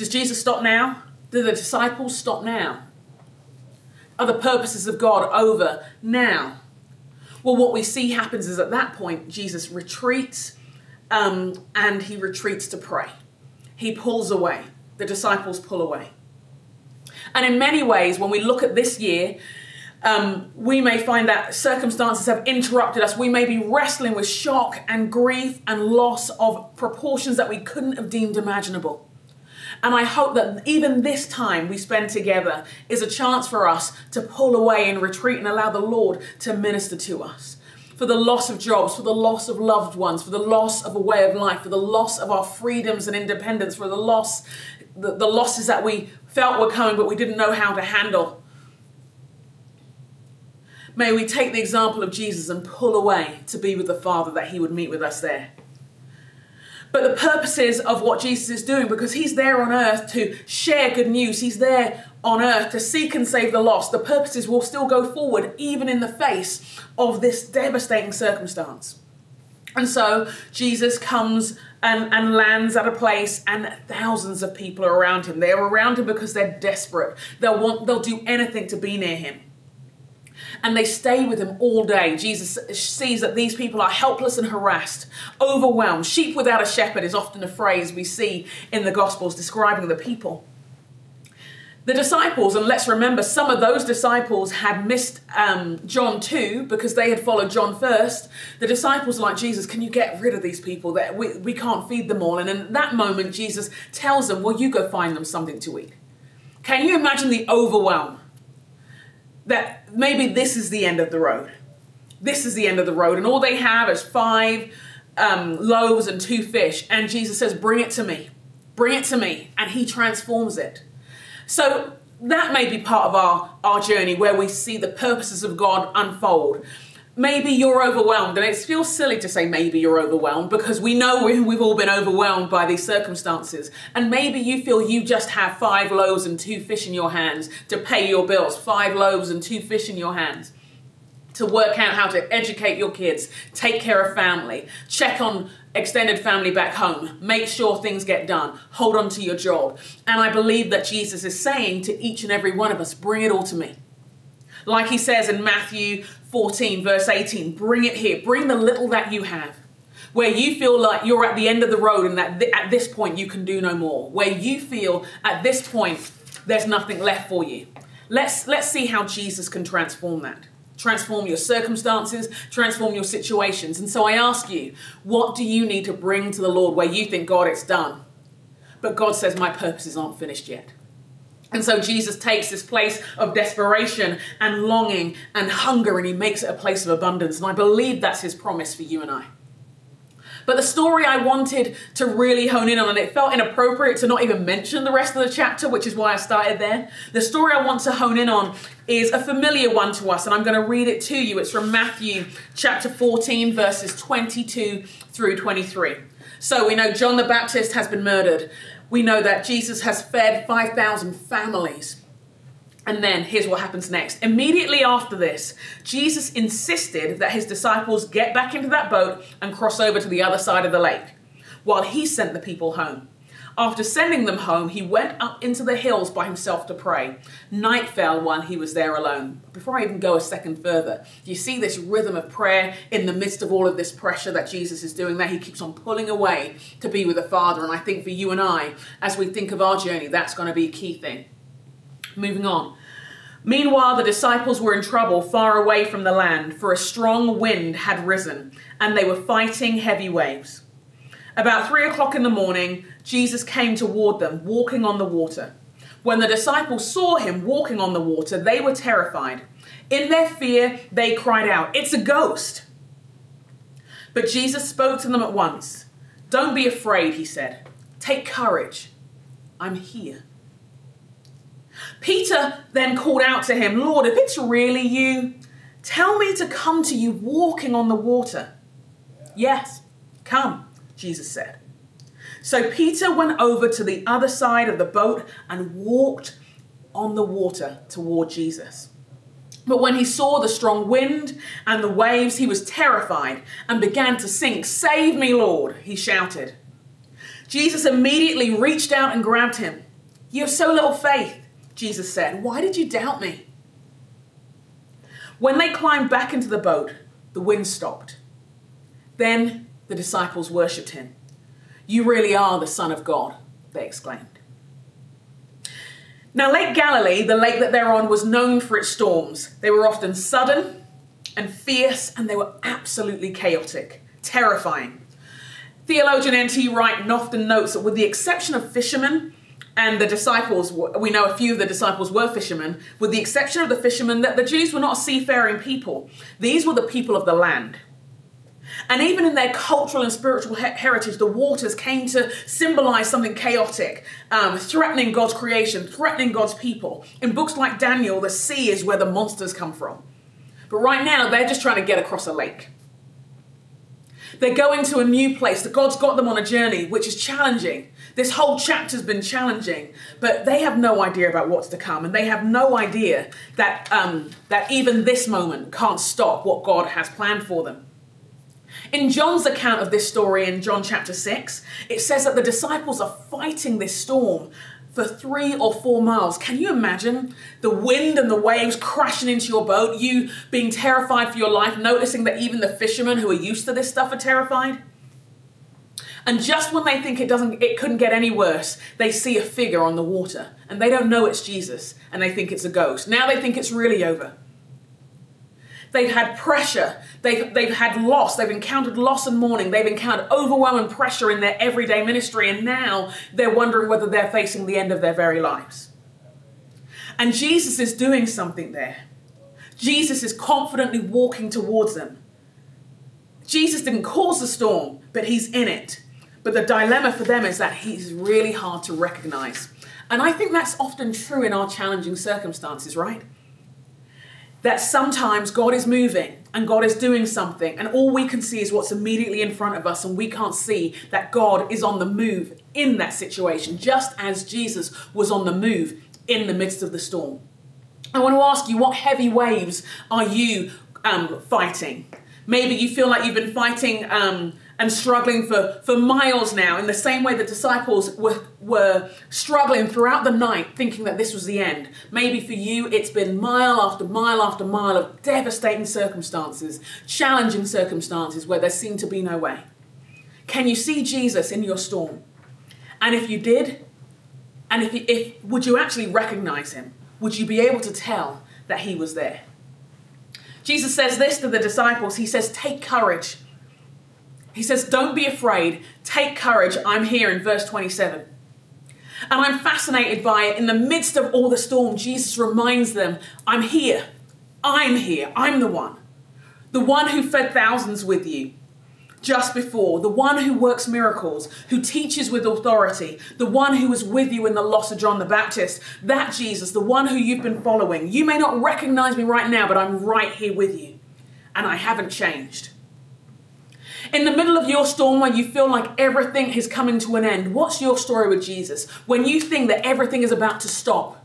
Does Jesus stop now? Do the disciples stop now? Are the purposes of God over now? Well, what we see happens is at that point, Jesus retreats um, and he retreats to pray. He pulls away. The disciples pull away. And in many ways, when we look at this year, um, we may find that circumstances have interrupted us. We may be wrestling with shock and grief and loss of proportions that we couldn't have deemed imaginable. And I hope that even this time we spend together is a chance for us to pull away and retreat and allow the Lord to minister to us. For the loss of jobs, for the loss of loved ones, for the loss of a way of life, for the loss of our freedoms and independence, for the loss, the, the losses that we felt were coming but we didn't know how to handle. May we take the example of Jesus and pull away to be with the Father that He would meet with us there but the purposes of what Jesus is doing because he's there on earth to share good news. He's there on earth to seek and save the lost. The purposes will still go forward even in the face of this devastating circumstance. And so Jesus comes and, and lands at a place, and thousands of people are around him. They're around him because they're desperate. They'll want, they'll do anything to be near him and they stay with him all day. Jesus sees that these people are helpless and harassed, overwhelmed. Sheep without a shepherd is often a phrase we see in the Gospels describing the people. The disciples, and let's remember, some of those disciples had missed um, John too because they had followed John first. The disciples like Jesus, can you get rid of these people? That we, we can't feed them all. And in that moment, Jesus tells them, Well, you go find them something to eat. Can you imagine the overwhelm? that maybe this is the end of the road. This is the end of the road. And all they have is five um, loaves and two fish. And Jesus says, Bring it to me. Bring it to me. And he transforms it. So that may be part of our, our journey where we see the purposes of God unfold maybe you're overwhelmed. And it feels silly to say maybe you're overwhelmed because we know we've all been overwhelmed by these circumstances. And maybe you feel you just have five loaves and two fish in your hands to pay your bills, five loaves and two fish in your hands to work out how to educate your kids, take care of family, check on extended family back home, make sure things get done, hold on to your job. And I believe that Jesus is saying to each and every one of us, bring it all to me. Like he says in Matthew 14, verse 18, bring it here, bring the little that you have. Where you feel like you're at the end of the road and that th- at this point you can do no more. Where you feel at this point there's nothing left for you. Let's, let's see how Jesus can transform that. Transform your circumstances, transform your situations. And so I ask you, what do you need to bring to the Lord where you think, God, it's done? But God says, my purposes aren't finished yet. And so Jesus takes this place of desperation and longing and hunger and he makes it a place of abundance. And I believe that's his promise for you and I. But the story I wanted to really hone in on, and it felt inappropriate to not even mention the rest of the chapter, which is why I started there. The story I want to hone in on is a familiar one to us, and I'm going to read it to you. It's from Matthew chapter 14, verses 22 through 23. So we know John the Baptist has been murdered. We know that Jesus has fed 5,000 families. And then here's what happens next. Immediately after this, Jesus insisted that his disciples get back into that boat and cross over to the other side of the lake while he sent the people home. After sending them home, he went up into the hills by himself to pray. Night fell while he was there alone. Before I even go a second further, you see this rhythm of prayer in the midst of all of this pressure that Jesus is doing there. He keeps on pulling away to be with the Father. And I think for you and I, as we think of our journey, that's going to be a key thing. Moving on. Meanwhile, the disciples were in trouble far away from the land, for a strong wind had risen, and they were fighting heavy waves. About three o'clock in the morning, Jesus came toward them, walking on the water. When the disciples saw him walking on the water, they were terrified. In their fear, they cried out, It's a ghost! But Jesus spoke to them at once. Don't be afraid, he said. Take courage. I'm here. Peter then called out to him, Lord, if it's really you, tell me to come to you walking on the water. Yes, come, Jesus said. So Peter went over to the other side of the boat and walked on the water toward Jesus. But when he saw the strong wind and the waves, he was terrified and began to sink. Save me, Lord, he shouted. Jesus immediately reached out and grabbed him. You have so little faith, Jesus said. Why did you doubt me? When they climbed back into the boat, the wind stopped. Then the disciples worshipped him. You really are the Son of God, they exclaimed. Now, Lake Galilee, the lake that they're on, was known for its storms. They were often sudden and fierce, and they were absolutely chaotic, terrifying. Theologian N.T. Wright often notes that, with the exception of fishermen and the disciples, we know a few of the disciples were fishermen, with the exception of the fishermen, that the Jews were not seafaring people. These were the people of the land. And even in their cultural and spiritual he- heritage, the waters came to symbolize something chaotic, um, threatening God's creation, threatening God's people. In books like Daniel, the sea is where the monsters come from. But right now, they're just trying to get across a lake. They're going to a new place. God's got them on a journey, which is challenging. This whole chapter's been challenging, but they have no idea about what's to come, and they have no idea that um, that even this moment can't stop what God has planned for them. In John's account of this story in John chapter 6, it says that the disciples are fighting this storm for three or four miles. Can you imagine the wind and the waves crashing into your boat, you being terrified for your life, noticing that even the fishermen who are used to this stuff are terrified? And just when they think it doesn't it couldn't get any worse, they see a figure on the water and they don't know it's Jesus and they think it's a ghost. Now they think it's really over. They've had pressure. They've, they've had loss. They've encountered loss and mourning. They've encountered overwhelming pressure in their everyday ministry. And now they're wondering whether they're facing the end of their very lives. And Jesus is doing something there. Jesus is confidently walking towards them. Jesus didn't cause the storm, but he's in it. But the dilemma for them is that he's really hard to recognize. And I think that's often true in our challenging circumstances, right? That sometimes God is moving and God is doing something, and all we can see is what's immediately in front of us, and we can't see that God is on the move in that situation, just as Jesus was on the move in the midst of the storm. I want to ask you, what heavy waves are you um, fighting? Maybe you feel like you've been fighting um, and struggling for, for miles now, in the same way the disciples were, were struggling throughout the night, thinking that this was the end. Maybe for you, it's been mile after mile after mile of devastating circumstances, challenging circumstances where there seemed to be no way. Can you see Jesus in your storm? And if you did, and if, if would you actually recognize him? Would you be able to tell that he was there? Jesus says this to the disciples. He says, Take courage. He says, Don't be afraid. Take courage. I'm here in verse 27. And I'm fascinated by it. In the midst of all the storm, Jesus reminds them, I'm here. I'm here. I'm the one. The one who fed thousands with you just before, the one who works miracles, who teaches with authority, the one who was with you in the loss of John the Baptist, that Jesus, the one who you've been following. You may not recognize me right now, but I'm right here with you, and I haven't changed. In the middle of your storm where you feel like everything is coming to an end, what's your story with Jesus? When you think that everything is about to stop,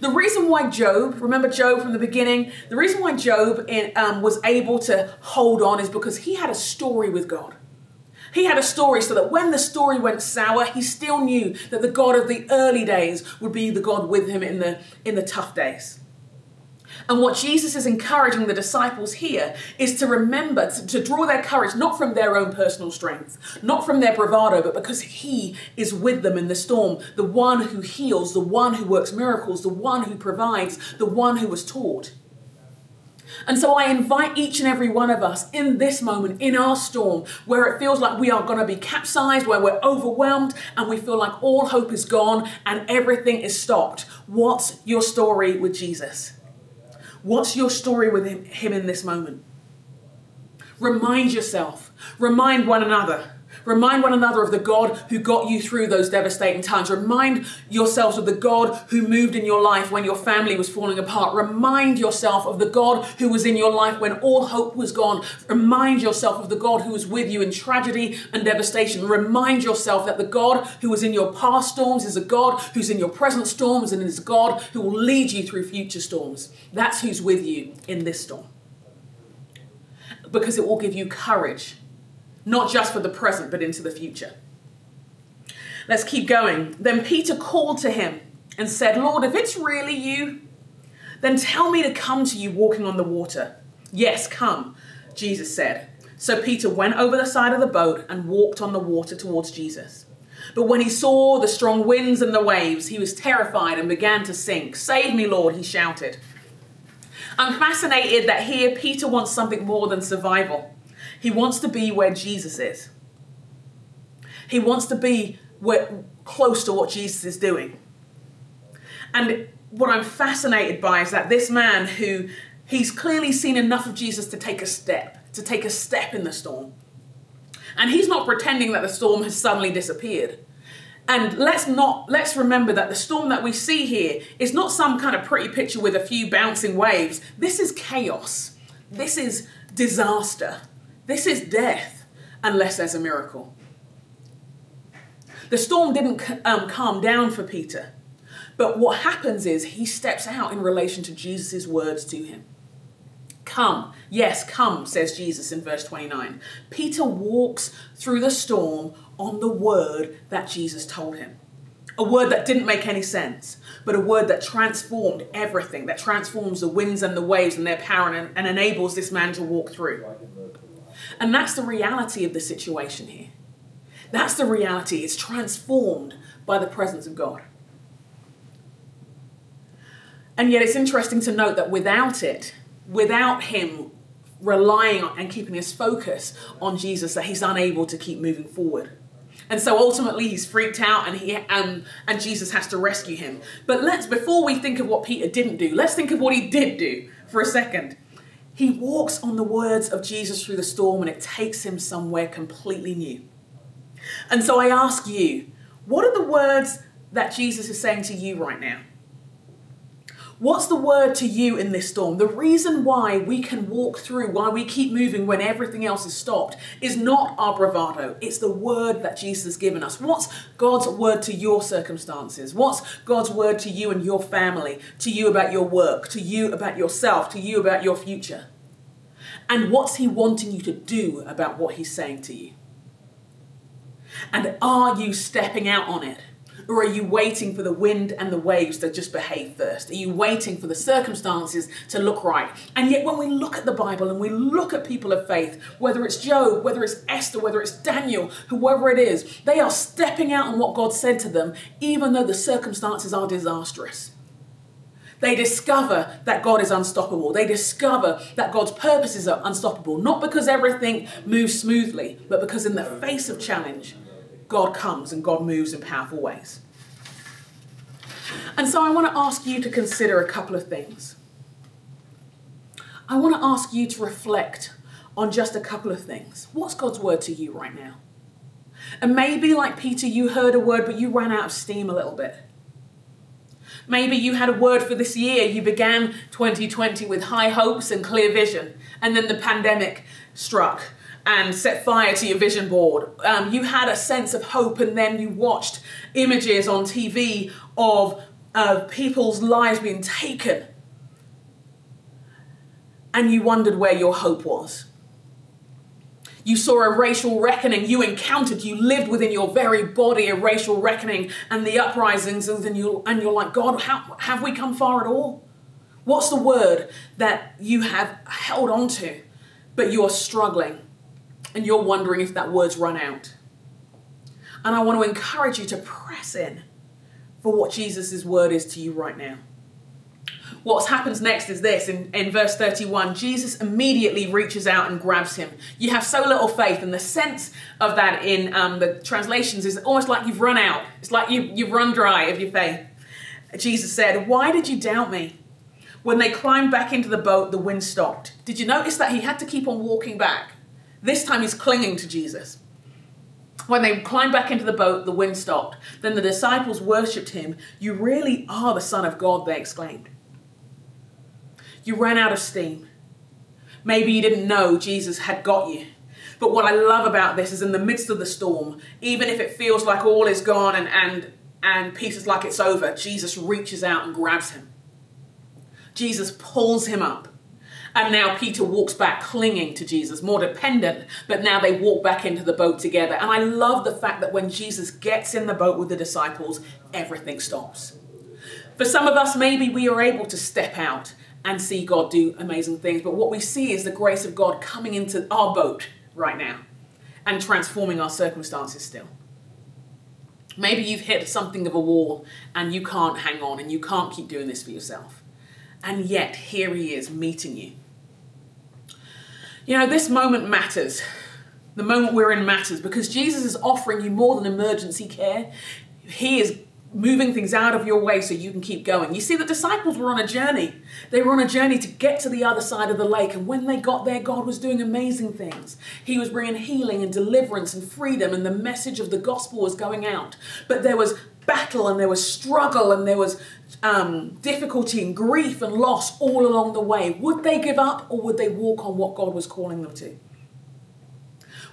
the reason why Job, remember Job from the beginning, the reason why Job in, um, was able to hold on is because he had a story with God. He had a story so that when the story went sour, he still knew that the God of the early days would be the God with him in the, in the tough days. And what Jesus is encouraging the disciples here is to remember, to, to, draw their courage not from their own personal strength, not from their bravado, but because He is with them in the storm, the one who heals, the one who works miracles, the one who provides, the one who was taught. And so I invite each and every one of us in this moment, in our storm, where it feels like we are going to be capsized, where we're overwhelmed, and we feel like all hope is gone and everything is stopped. What's your story with Jesus? What's your story with him, in this moment? Remind yourself, remind one another. Remind one another of the God who got you through those devastating times. Remind yourselves of the God who moved in your life when your family was falling apart. Remind yourself of the God who was in your life when all hope was gone. Remind yourself of the God who was with you in tragedy and devastation. Remind yourself that the God who was in your past storms is a God who's in your present storms and is a God who will lead you through future storms. That's who's with you in this storm. Because it will give you courage not just for the present, but into the future. Let's keep going. Then Peter called to him and said, Lord, if it's really you, then tell me to come to you walking on the water. Yes, come, Jesus said. So Peter went over the side of the boat and walked on the water towards Jesus. But when he saw the strong winds and the waves, he was terrified and began to sink. Save me, Lord, he shouted. I'm fascinated that here Peter wants something more than survival. He wants to be where Jesus is. He wants to be where, close to what Jesus is doing. And what I'm fascinated by is that this man who he's clearly seen enough of Jesus to take a step, to take a step in the storm. And he's not pretending that the storm has suddenly disappeared. And let's not let's remember that the storm that we see here is not some kind of pretty picture with a few bouncing waves. This is chaos. This is disaster. This is death unless there's a miracle. The storm didn't um, calm down for Peter, but what happens is he steps out in relation to Jesus' words to him. Come, yes, come, says Jesus in verse 29. Peter walks through the storm on the word that Jesus told him. A word that didn't make any sense, but a word that transformed everything, that transforms the winds and the waves and their power and, and enables this man to walk through. And that's the reality of the situation here. That's the reality. It's transformed by the presence of God. And yet it's interesting to note that without it, without him relying on and keeping his focus on Jesus, that he's unable to keep moving forward. And so ultimately he's freaked out and he and, and Jesus has to rescue him. But let's before we think of what Peter didn't do, let's think of what he did do for a second. He walks on the words of Jesus through the storm and it takes him somewhere completely new. And so I ask you, what are the words that Jesus is saying to you right now? What's the word to you in this storm? The reason why we can walk through, why we keep moving when everything else is stopped, is not our bravado. It's the word that Jesus has given us. What's God's word to your circumstances? What's God's word to you and your family, to you about your work, to you about yourself, to you about your future? And what's He wanting you to do about what He's saying to you? And are you stepping out on it? Or are you waiting for the wind and the waves to just behave first? Are you waiting for the circumstances to look right? And yet, when we look at the Bible and we look at people of faith, whether it's Job, whether it's Esther, whether it's Daniel, whoever it is, they are stepping out on what God said to them, even though the circumstances are disastrous. They discover that God is unstoppable. They discover that God's purposes are unstoppable, not because everything moves smoothly, but because in the face of challenge, God comes and God moves in powerful ways. And so I want to ask you to consider a couple of things. I want to ask you to reflect on just a couple of things. What's God's word to you right now? And maybe, like Peter, you heard a word, but you ran out of steam a little bit. Maybe you had a word for this year. You began 2020 with high hopes and clear vision, and then the pandemic struck and set fire to your vision board. Um, you had a sense of hope, and then you watched images on TV of uh, people's lives being taken, and you wondered where your hope was. You saw a racial reckoning. You encountered, you lived within your very body a racial reckoning and the uprisings, and, you, and you're like, God, how, have we come far at all? What's the word that you have held on to, but you are struggling and you're wondering if that word's run out? And I want to encourage you to press in for what Jesus' word is to you right now. What happens next is this in, in verse 31 Jesus immediately reaches out and grabs him. You have so little faith, and the sense of that in um, the translations is almost like you've run out. It's like you, you've run dry of your faith. Jesus said, Why did you doubt me? When they climbed back into the boat, the wind stopped. Did you notice that he had to keep on walking back? This time he's clinging to Jesus. When they climbed back into the boat, the wind stopped. Then the disciples worshipped him. You really are the Son of God, they exclaimed. You ran out of steam. Maybe you didn't know Jesus had got you. But what I love about this is in the midst of the storm, even if it feels like all is gone and, and, and peace is like it's over, Jesus reaches out and grabs him. Jesus pulls him up. And now Peter walks back clinging to Jesus, more dependent, but now they walk back into the boat together. And I love the fact that when Jesus gets in the boat with the disciples, everything stops. For some of us, maybe we are able to step out and see God do amazing things. But what we see is the grace of God coming into our boat right now and transforming our circumstances still. Maybe you've hit something of a wall and you can't hang on and you can't keep doing this for yourself. And yet, here he is meeting you. You know, this moment matters. The moment we're in matters because Jesus is offering you more than emergency care. He is moving things out of your way so you can keep going. You see, the disciples were on a journey. They were on a journey to get to the other side of the lake. And when they got there, God was doing amazing things. He was bringing healing and deliverance and freedom, and the message of the gospel was going out. But there was battle and there was struggle and there was um, difficulty and grief and loss all along the way. Would they give up or would they walk on what God was calling them to?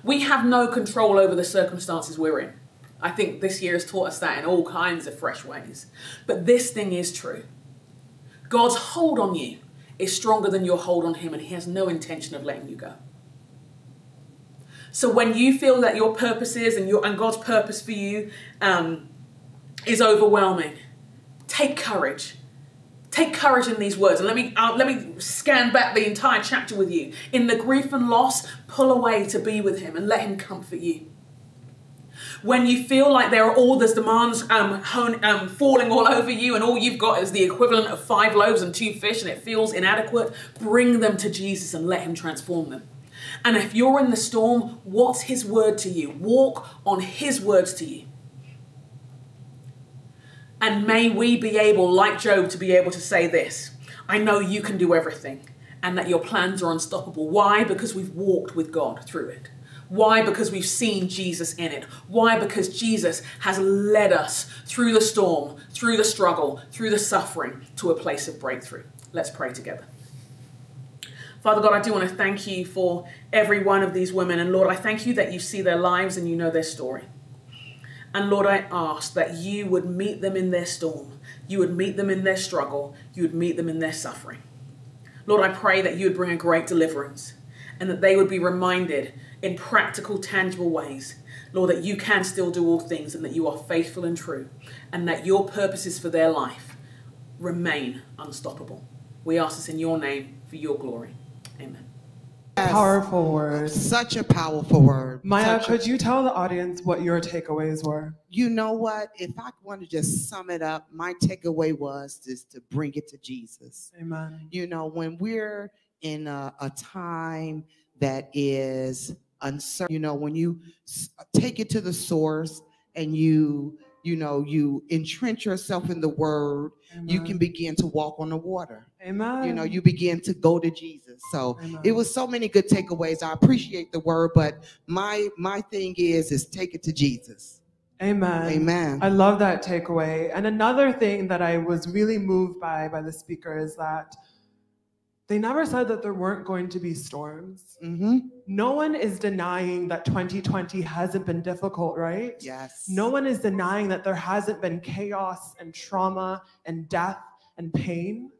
We have no control over the circumstances we're in. I think this year has taught us that in all kinds of fresh ways. But this thing is true God's hold on you is stronger than your hold on Him, and He has no intention of letting you go. So when you feel that your purposes and, your, and God's purpose for you um, is overwhelming, take courage. Take courage in these words, and let me uh, let me scan back the entire chapter with you. In the grief and loss, pull away to be with Him and let Him comfort you when you feel like there are all these demands um, hone, um, falling all over you and all you've got is the equivalent of five loaves and two fish and it feels inadequate, bring them to Jesus and let him transform them. And if you're in the storm, what's his word to you? Walk on his words to you. And may we be able, like Job, to be able to say this I know you can do everything and that your plans are unstoppable. Why? Because we've walked with God through it. Why? Because we've seen Jesus in it. Why? Because Jesus has led us through the storm, through the struggle, through the suffering to a place of breakthrough. Let's pray together. Father God, I do want to thank you for every one of these women. And Lord, I thank you that you see their lives and you know their story. And Lord, I ask that you would meet them in their storm, you would meet them in their struggle, you would meet them in their suffering. Lord, I pray that you would bring a great deliverance and that they would be reminded in practical, tangible ways Lord, that you can still do all things and that you are faithful and true and that your purposes for their life remain unstoppable. We ask this in your name for your glory. Amen. Yes. Powerful word. Such a powerful word. Maya, Such a- could you tell the audience what your takeaways were? you know what? If I want to just sum it up, my takeaway was just to bring it to Jesus. Amen. You know, when we're in a, a time that is uncertain, you know, when you s- take it to the source and you, you know, you entrench yourself in the word, you can begin to walk on the water. Amen. You know, you begin to go to Jesus. So Amen. it was so many good takeaways. I appreciate the word, but my my thing is is take it to Jesus. Amen. Amen. I love that takeaway. And another thing that I was really moved by by the speaker is that they never said that there weren't going to be storms. hmm No one is denying that 2020 hasn't been difficult, right? Yes. No one is denying that there hasn't been chaos and trauma and death and pain.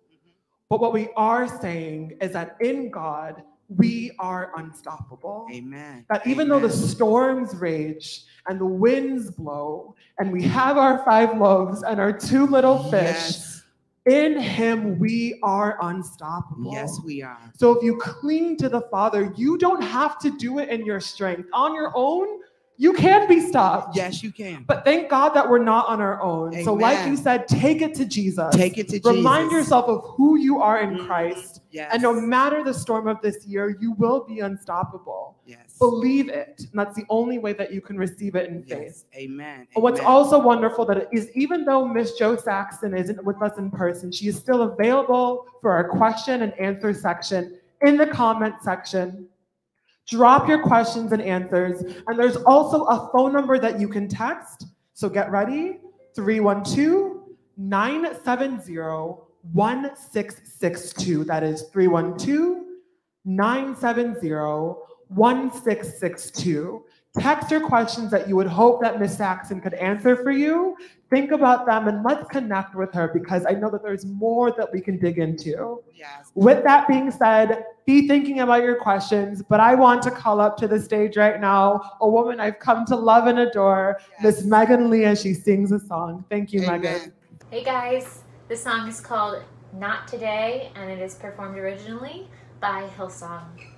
But what we are saying is that in God, we are unstoppable. Amen. That even though the storms rage and the winds blow, and we have our five loaves and our two little fish, Yes. In Him we are unstoppable. Yes, we are. So if you cling to the Father, you don't have to do it in your strength. On your own, you can be stopped. Yes, you can. But thank God that we're not on our own. So, like you said, take it to Jesus. Take it to Remind Jesus. yourself of who you are in Mhm. Christ. Yes. And no matter the storm of this year, you will be unstoppable. Yes. Believe it. And that's the only way that you can receive it in faith. Amen. But what's Amen. also wonderful that is even though Miss Jo Saxon isn't with us in person, she is still available for our question and answer section in the comment section. Drop your questions and answers. And there's also a phone number that you can text. So get ready 312 970 1662. That is 312 970 1662. Text your questions that you would hope that Miss Saxon could answer for you. Think about them and let's connect with her because I know that there's more that we can dig into. Yes. With that being said, be thinking about your questions, but I want to call up to the stage right now a woman I've come to love and adore, Miss Yes. Megan Lee, as she sings a song. Thank you, Amen. Megan. Hey guys, this song is called Not Today and it is performed originally by Hillsong.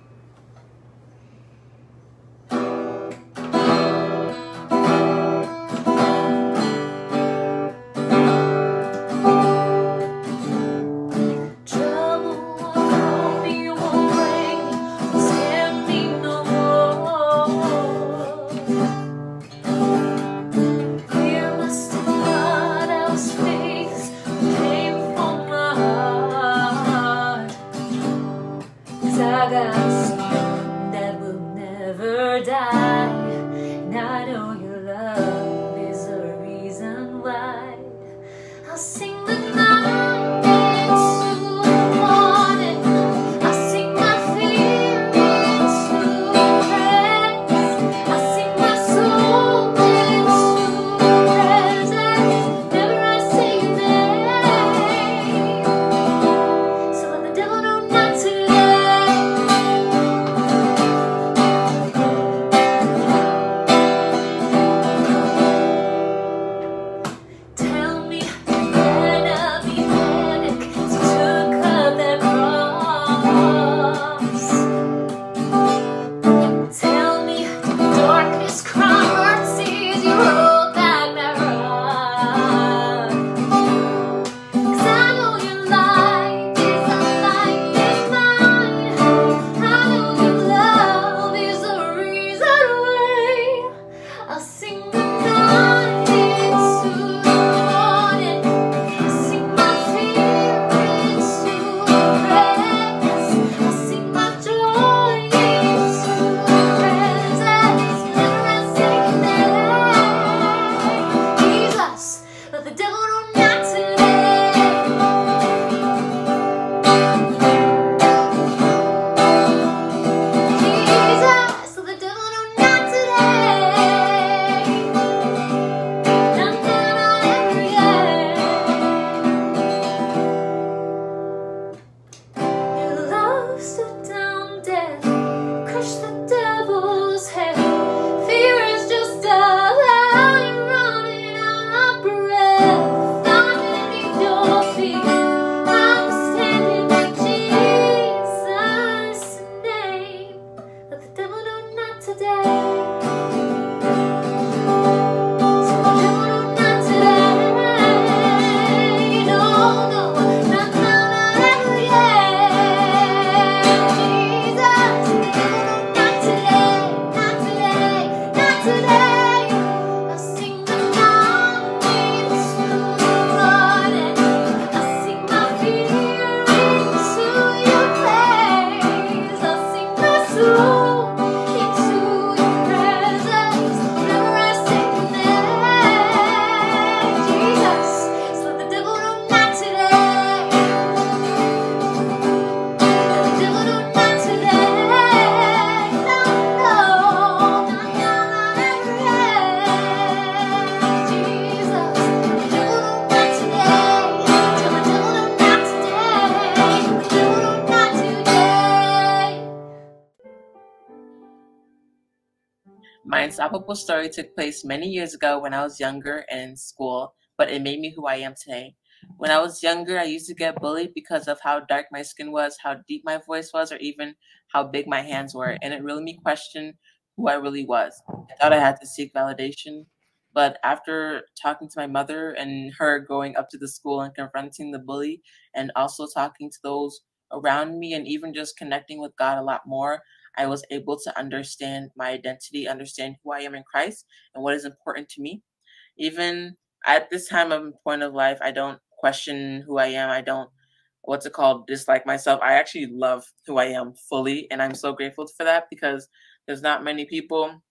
Story took place many years ago when I was younger and in school, but it made me who I am today. When I was younger, I used to get bullied because of how dark my skin was, how deep my voice was, or even how big my hands were. And it really made me question who I really was. I thought I had to seek validation. But after talking to my mother and her going up to the school and confronting the bully, and also talking to those around me, and even just connecting with God a lot more, I was able to understand my identity, understand who I am in Christ, and what is important to me. Even at this time of point of life, I don't question who I am. I don't what's it called dislike myself. I actually love who I am fully, and I'm so grateful for that because there's not many people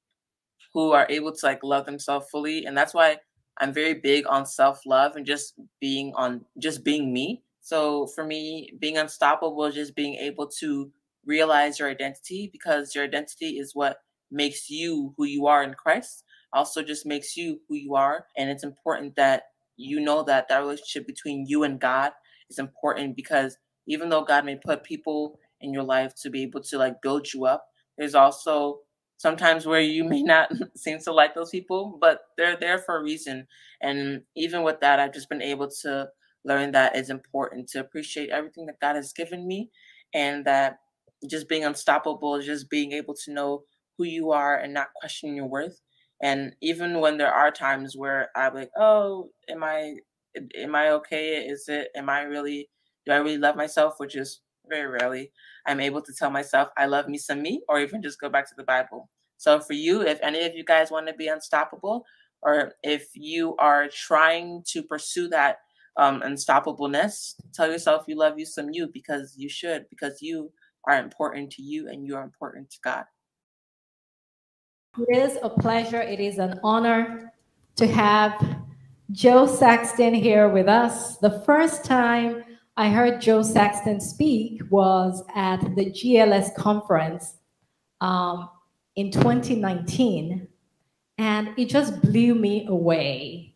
who are able to like love themselves fully, and that's why I'm very big on self love and just being on just being me. So for me, being unstoppable is just being able to realize your identity because your identity is what makes you who you are in Christ. Also, just makes you who you are, and it's important that you know that that relationship between you and God is important because even though God may put people in your life to be able to like build you up, there's also sometimes where you may not seem to like those people, but they're there for a reason. And even with that, I've just been able to learn that it's important to appreciate everything that God has given me and that just being unstoppable just being able to know who you are and not questioning your worth. And even when there are times where I'm like, oh, am I am I okay? Is it am I really do I really love myself? Which is very rarely. I'm able to tell myself I love me some me, or even just go back to the Bible. So for you, if any of you guys want to be unstoppable, or if you are trying to pursue that um, unstoppableness, tell yourself you love you some you because you should, because you are important to you and you are important to God. It is a pleasure. It is an honor to have Jo Saxton here with us. The first time I heard Jo Saxton speak was at the GLS conference um, in 2019, and it just blew me away.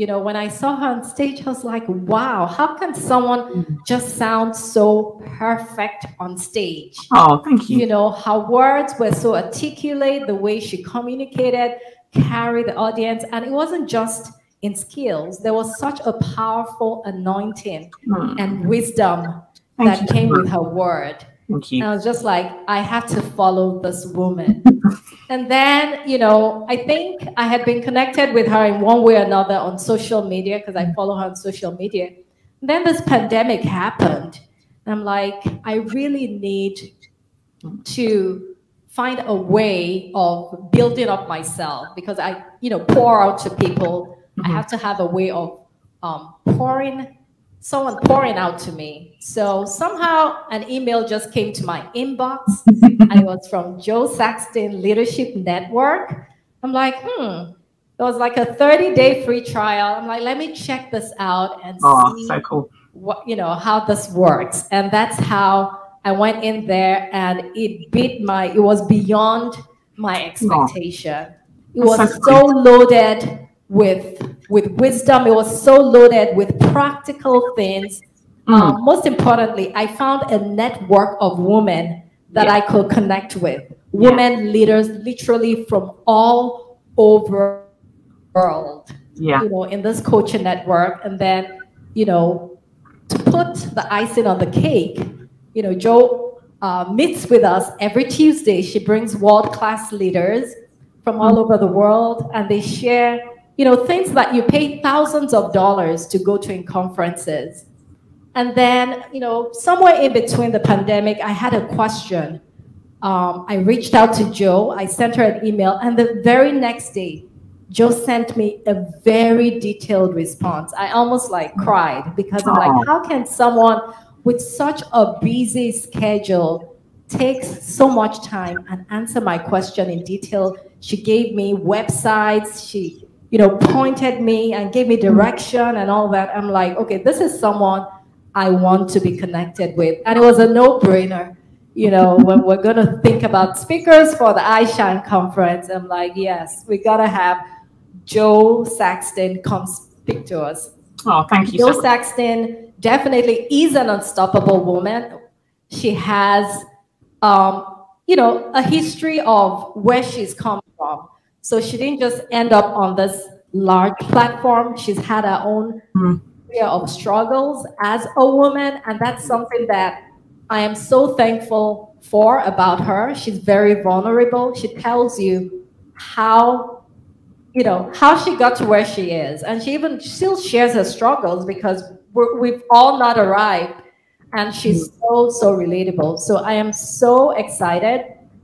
You know, when I saw her on stage, I was like, wow, how can someone just sound so perfect on stage? Oh, thank you. You know, her words were so articulate, the way she communicated, carried the audience, and it wasn't just in skills, there was such a powerful anointing Hmm. and wisdom Thank that you. came with her word. Thank you. And I was just like, I have to follow this woman. and then, you know, I think I had been connected with her in one way or another on social media because I follow her on social media. And then this pandemic happened. And I'm like, I really need to find a way of building up myself because I, you know, pour out to people. I have to have a way of um, pouring, someone pouring out to me. So somehow an email just came to my inbox and it was from Jo Saxton Leadership Network. I'm like, hmm. It was like a 30 day free trial. I'm like, let me check this out and Oh, see so cool. what you know how this works and that's how i went in there and it beat my it was beyond my expectation it was so so loaded with with wisdom it was so loaded with practical things Uh, most importantly i found a network of women that Yeah. i could connect with women leaders literally from all over the world Yeah. you know, in this coaching network. And then, you know, to put the icing on the cake, you know, Jo uh, meets with us every Tuesday. She brings world class leaders from all over the world and they share, you know, things that you pay thousands of dollars to go to in conferences. And then, you know, somewhere in between the pandemic, I had a question. Um, I reached out to Jo, I sent her an email, and the very next day, Jo sent me a very detailed response. I almost like cried because I'm like, how can someone with such a busy schedule take so much time and answer my question in detail? She gave me websites, she, you know, pointed me and gave me direction and all that. I'm like, okay, this is someone I want to be connected with. And it was a no-brainer. You know, when we're gonna think about speakers for the iShine conference, I'm like, yes, we gotta have Jo Saxton come speak to us. Oh, thank you. Jo so- Saxton definitely is an unstoppable woman. She has, um, you know, a history of where she's come from. So she didn't just end up on this large platform. She's had her own Mm. of struggles as a woman, and that's something that I am so thankful for about her. She's very vulnerable. She tells you how, you know, how she got to where she is, and she even still shares her struggles because we're, we've all not arrived, and she's so so relatable. So I am so excited,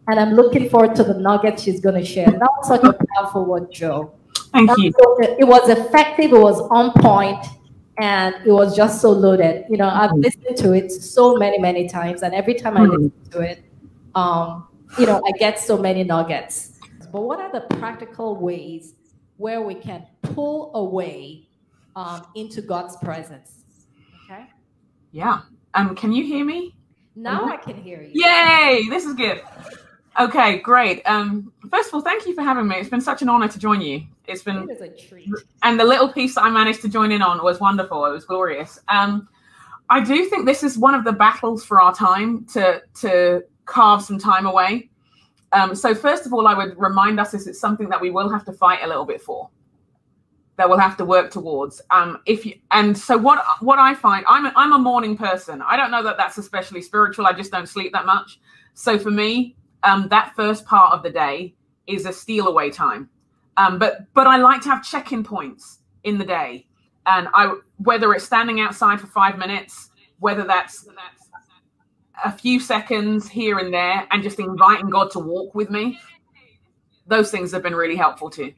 and I'm looking forward to the nuggets she's going to share. That was such a powerful one, Jo. Thank That you. was- It was effective. It was on point, and it was just so loaded. You know, I've listened to it so many, many times, and every time I listen to it, um, you know, I get so many nuggets. But what are the practical ways where we can pull away um, into God's presence? Okay. Yeah. Um, can you hear me? Now I can hear you. Yay! This is good. Okay, great. Um, first of all, thank you for having me. It's been such an honor to join you. It's been It a treat. and the little piece that I managed to join in on was wonderful. It was glorious. Um, I do think this is one of the battles for our time to to carve some time away. Um, so first of all, I would remind us is it's something that we will have to fight a little bit for. That we'll have to work towards. Um, if you and so what what I find I'm a, I'm a morning person. I don't know that that's especially spiritual. I just don't sleep that much. So for me, um, that first part of the day is a steal away time. Um, but but I like to have check-in points in the day, and I whether it's standing outside for five minutes, whether that's a few seconds here and there, and just inviting God to walk with me. Those things have been really helpful too.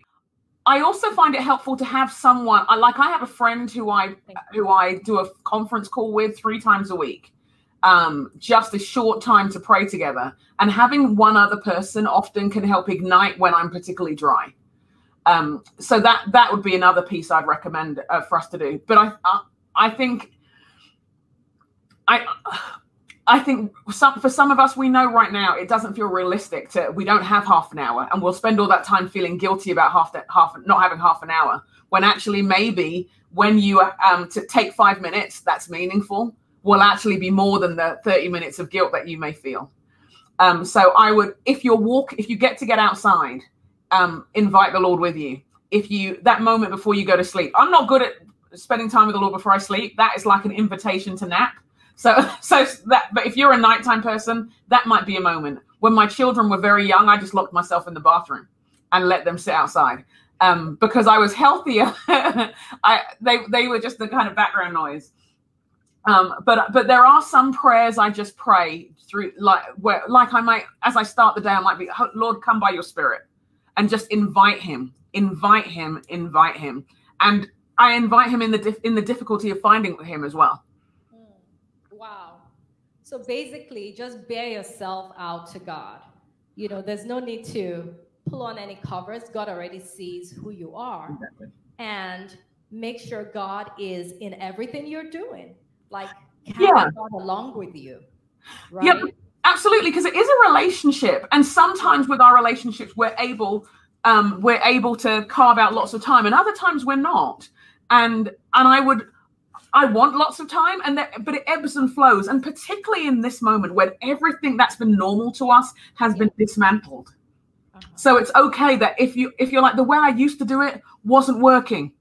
I also find it helpful to have someone. I like. I have a friend who I who I do a conference call with three times a week. Um, just a short time to pray together, and having one other person often can help ignite when I'm particularly dry. Um, so that that would be another piece I'd recommend uh, for us to do. But I I, I think I I think some, for some of us we know right now it doesn't feel realistic to we don't have half an hour and we'll spend all that time feeling guilty about half that half not having half an hour when actually maybe when you um to take five minutes that's meaningful will actually be more than the 30 minutes of guilt that you may feel. Um, so I would if you're walk if you get to get outside um, invite the Lord with you. If you that moment before you go to sleep, I'm not good at spending time with the Lord before I sleep. That is like an invitation to nap. So, so that. But if you're a nighttime person, that might be a moment. When my children were very young, I just locked myself in the bathroom and let them sit outside um, because I was healthier. I they they were just the kind of background noise. Um, but but there are some prayers I just pray through, like where like I might as I start the day, I might be "Oh, Lord, come by your Spirit and just invite him, invite him, invite him, and I invite him in the dif- in the difficulty of finding him as well. Wow. So basically, just bare yourself out to God. You know, there's no need to pull on any covers. God already sees who you are. And make sure God is in everything you're doing. Like, Yeah. Along with you. Right? Yep, absolutely, because it is a relationship, and sometimes with our relationships, we're able um, we're able to carve out lots of time, and other times we're not. And and I would I want lots of time, and that, but it ebbs and flows, and particularly in this moment when everything that's been normal to us has been dismantled. So it's okay that if you if you're like the way I used to do it wasn't working.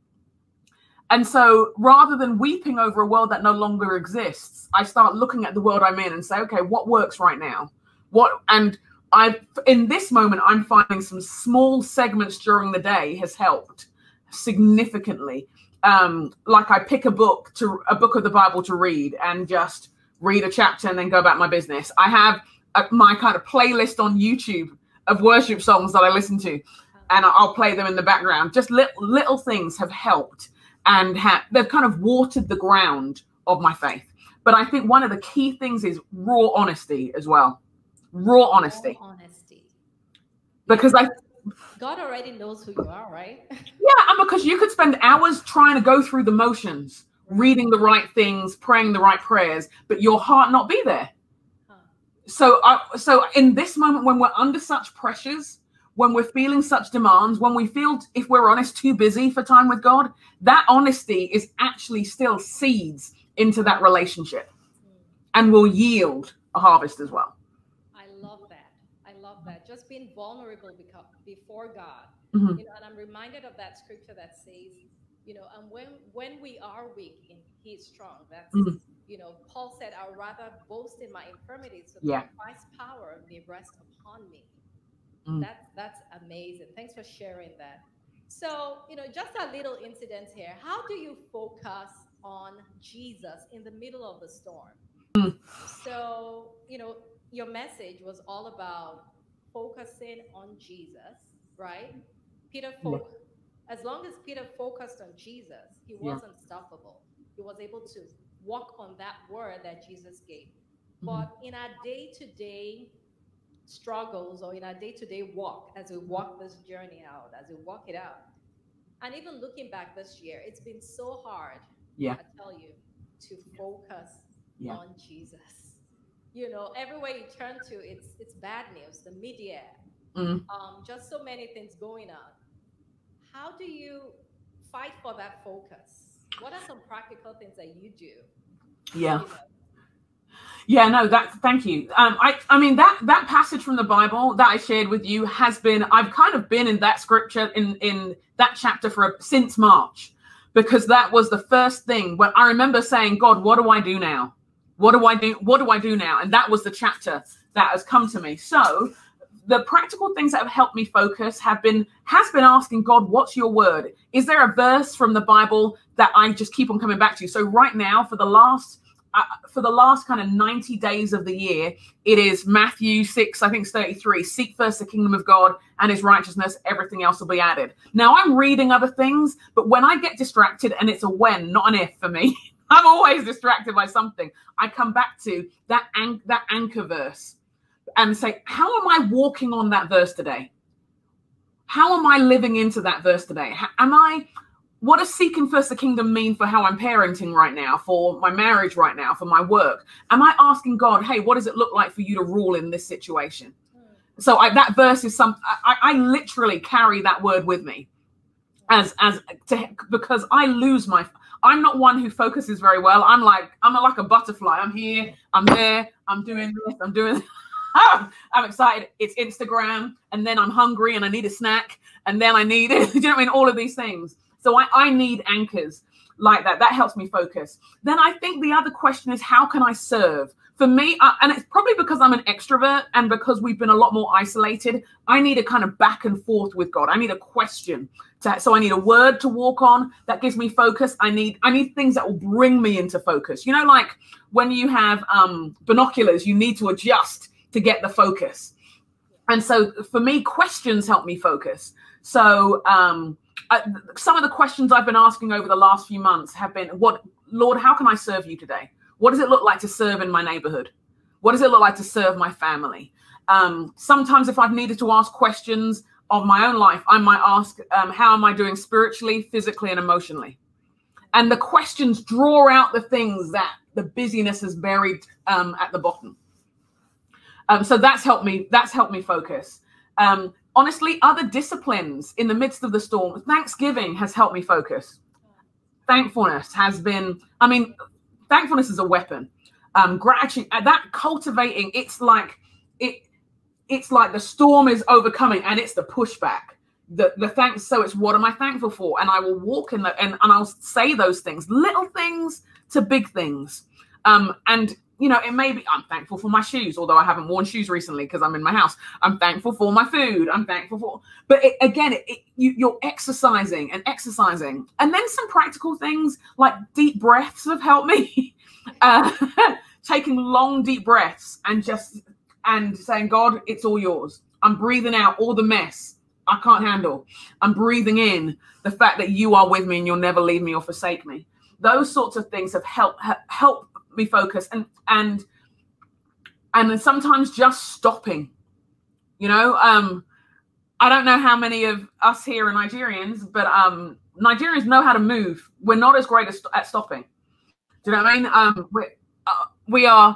And so rather than weeping over a world that no longer exists, I start looking at the world I'm in and say, okay, what works right now? What and I in this moment I'm finding some small segments during the day has helped significantly. Um, like I pick a book to a book of the Bible to read and just read a chapter and then go about my business. I have a, my kind of playlist on YouTube of worship songs that I listen to, and I'll play them in the background. Just little little things have helped, and ha- they've kind of watered the ground of my faith. But I think one of the key things is raw honesty as well. Raw honesty, Honesty. because I God already knows who you are, right? Yeah, and because you could spend hours trying to go through the motions, reading the right things, praying the right prayers, but your heart not be there. So, I, so in this moment when we're under such pressures, when we're feeling such demands, when we feel, if we're honest, too busy for time with God, that honesty is actually still seeds into that relationship, and will yield a harvest as well. I love that. I love that. Just being vulnerable before God. Mhm. You know, and I'm reminded of that scripture that says, you know, and when when we are weak, in He is strong. That's Mhm. you know, Paul said, "I'll rather boast in my infirmities, so Yeah. that Christ's power may rest upon me." Mm. That's that's amazing. Thanks for sharing that. So, you know, just a little incident here. How do you focus on Jesus in the middle of the storm? So, you know, your message was all about focusing on Jesus, right? Peter fo- as long as Peter focused on Jesus, he Yeah. was unstoppable. He was able to walk on that word that Jesus gave. Mhm. But in our day-to-day struggles or in our day-to-day walk, as we walk this journey out, as we walk it out, and even looking back this year, it's been so hard. Yeah. I tell you, to focus Yeah. on Jesus. You know, everywhere you turn to, it's it's bad news. The media, Mm. um, just so many things going on. How do you fight for that focus? What are some practical things that you do? Yeah. You know, Yeah, no, that thank you. Um, I, I mean that that passage from the Bible that I shared with you has been I've kind of been in that scripture in in that chapter for since March because that was the first thing when I remember saying, God, what do I do now? What do I do? What do I do now? And that was the chapter that has come to me. So the practical things that have helped me focus have been has been asking God, what's your word? Is there a verse from the Bible that I just keep on coming back to? So right now, for the last for the last kind of 90 days of the year, it is Matthew 6, I think it's 33. Seek first the kingdom of God and his righteousness, everything else will be added. Now, I'm reading other things, but when I get distracted, and it's a when, not an if for me, I'm always distracted by something. I come back to that, an- that anchor verse and say, How am I walking on that verse today? How am I living into that verse today? H- Am I what does seeking first the kingdom mean for how I'm parenting right now, for my marriage right now, for my work? Am I asking God, hey, what does it look like for you to rule in this situation? Hmm. So I, that verse is some. I, I literally carry that word with me, as as to because I lose my. I'm not one who focuses very well. I'm like I'm like a butterfly. I'm here. I'm there. I'm doing this. I'm doing. I'm excited. It's Instagram, and then I'm hungry and I need a snack, and then I need. do you know what I mean? All of these things. So I, I need anchors like that. That helps me focus. Then I think the other question is how can I serve? For me, and it's probably because I'm an extrovert and because we've been a lot more isolated, I need a kind of back and forth with God. I need a question. To, so I need a word to walk on that gives me focus. I need I need things that will bring me into focus. You know, like when you have um, binoculars, you need to adjust to get the focus. And so for me, questions help me focus. So um, uh, some of the questions I've been asking over the last few months have been, "What, Lord, how can I serve you today? What does it look like to serve in my neighborhood? What does it look like to serve my family?" Um, sometimes, if I've needed to ask questions of my own life, I might ask, um, "How am I doing spiritually, physically, and emotionally?" And the questions draw out the things that the busyness has buried um, at the bottom. Um, so that's helped me. That's helped me focus. Um, honestly, other disciplines in the midst of the storm, Thanksgiving has helped me focus. Thankfulness has been, I mean, thankfulness is a weapon. Um, gratitude, uh, that cultivating, it's like it, it's like the storm is overcoming and it's the pushback. The the thanks, so it's what am I thankful for? And I will walk in that and, and I'll say those things, little things to big things. Um, and you know, it may be I'm thankful for my shoes, although I haven't worn shoes recently because I'm in my house. I'm thankful for my food. I'm thankful for, but it, again, it, you, you're exercising and exercising, and then some practical things like deep breaths have helped me. uh, taking long, deep breaths and just and saying, God, it's all yours. I'm breathing out all the mess I can't handle. I'm breathing in the fact that you are with me and you'll never leave me or forsake me. Those sorts of things have helped help me focus and and and sometimes just stopping you know? Um i don't know how many of us here are nigerians but um nigerians know how to move. We're not as great as, at stopping. Do you know what i mean? Um we uh, we are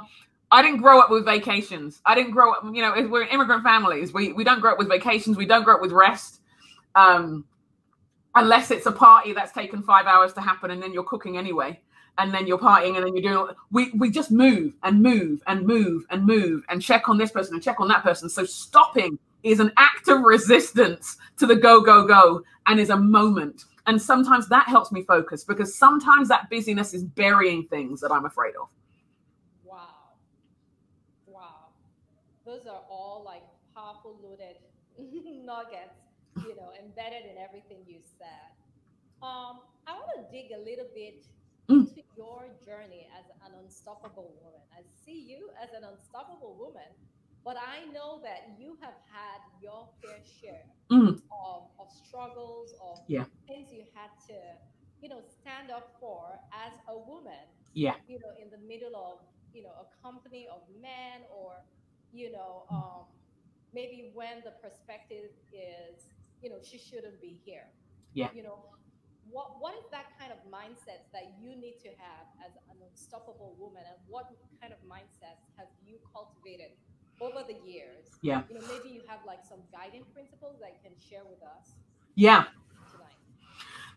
i didn't grow up with vacations. I didn't grow up you know we're immigrant families. We we don't grow up with vacations. We don't grow up with rest um unless it's a party that's taken five hours to happen and then you're cooking anyway and then you're partying and then you're doing we we just move and move and move and move and check on this person and check on that person so stopping is an act of resistance to the go go go and is a moment and sometimes that helps me focus because sometimes that busyness is burying things that i'm afraid of Wow. Wow. Those are all like powerful loaded nuggets, you know, embedded in everything you said. Um, I want to dig a little bit. Into your journey as an unstoppable woman. I see you as an unstoppable woman, but I know that you have had your fair share Mm. of, of struggles, of Yeah. things you had to, you know, stand up for as a woman yeah you know, in the middle of, you know, a company of men or, you know, um, maybe when the perspective is, you know, she shouldn't be here. Yeah. You know, what what is that kind of mindset that you need to have as an unstoppable woman and what kind of mindsets have you cultivated over the years? Yeah. You know, maybe you have like some guiding principles that you can share with us yeah tonight.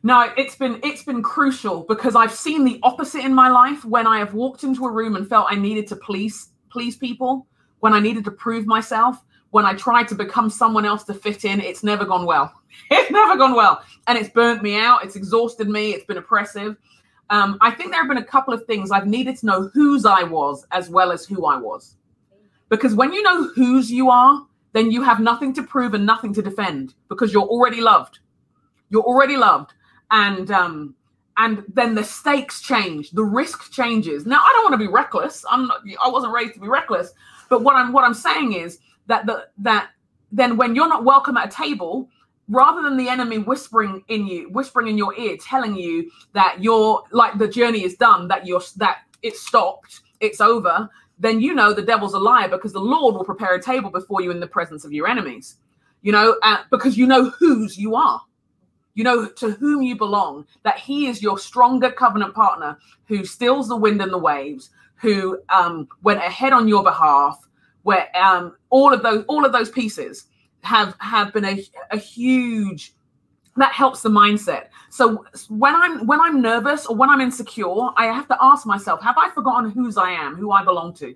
No, it's been it's been crucial because I've seen the opposite in my life when I have walked into a room and felt I needed to please please people, when I needed to prove myself, when I tried to become someone else to fit in, it's never gone well. It's never gone well, and it's burnt me out. It's exhausted me. It's been oppressive. Um, I think there have been a couple of things I've needed to know whose I was as well as who I was, because when you know whose you are, then you have nothing to prove and nothing to defend because you're already loved you're already loved and um and then the stakes change the risk changes now i don't want to be reckless i'm not i wasn't raised to be reckless but what i'm what i'm saying is that the that then when you're not welcome at a table rather than the enemy whispering in you whispering in your ear telling you that you're like the journey is done that you're that it's stopped it's over then you know the devil's a liar because the lord will prepare a table before you in the presence of your enemies. You know uh, because you know whose you are. You know to whom you belong that he is your stronger covenant partner who stills the wind and the waves who um, went ahead on your behalf where um, all of those all of those pieces have have been a, a huge that helps the mindset. So when i'm when i'm nervous or when i'm insecure i have to ask myself have i forgotten whose i am who i belong to?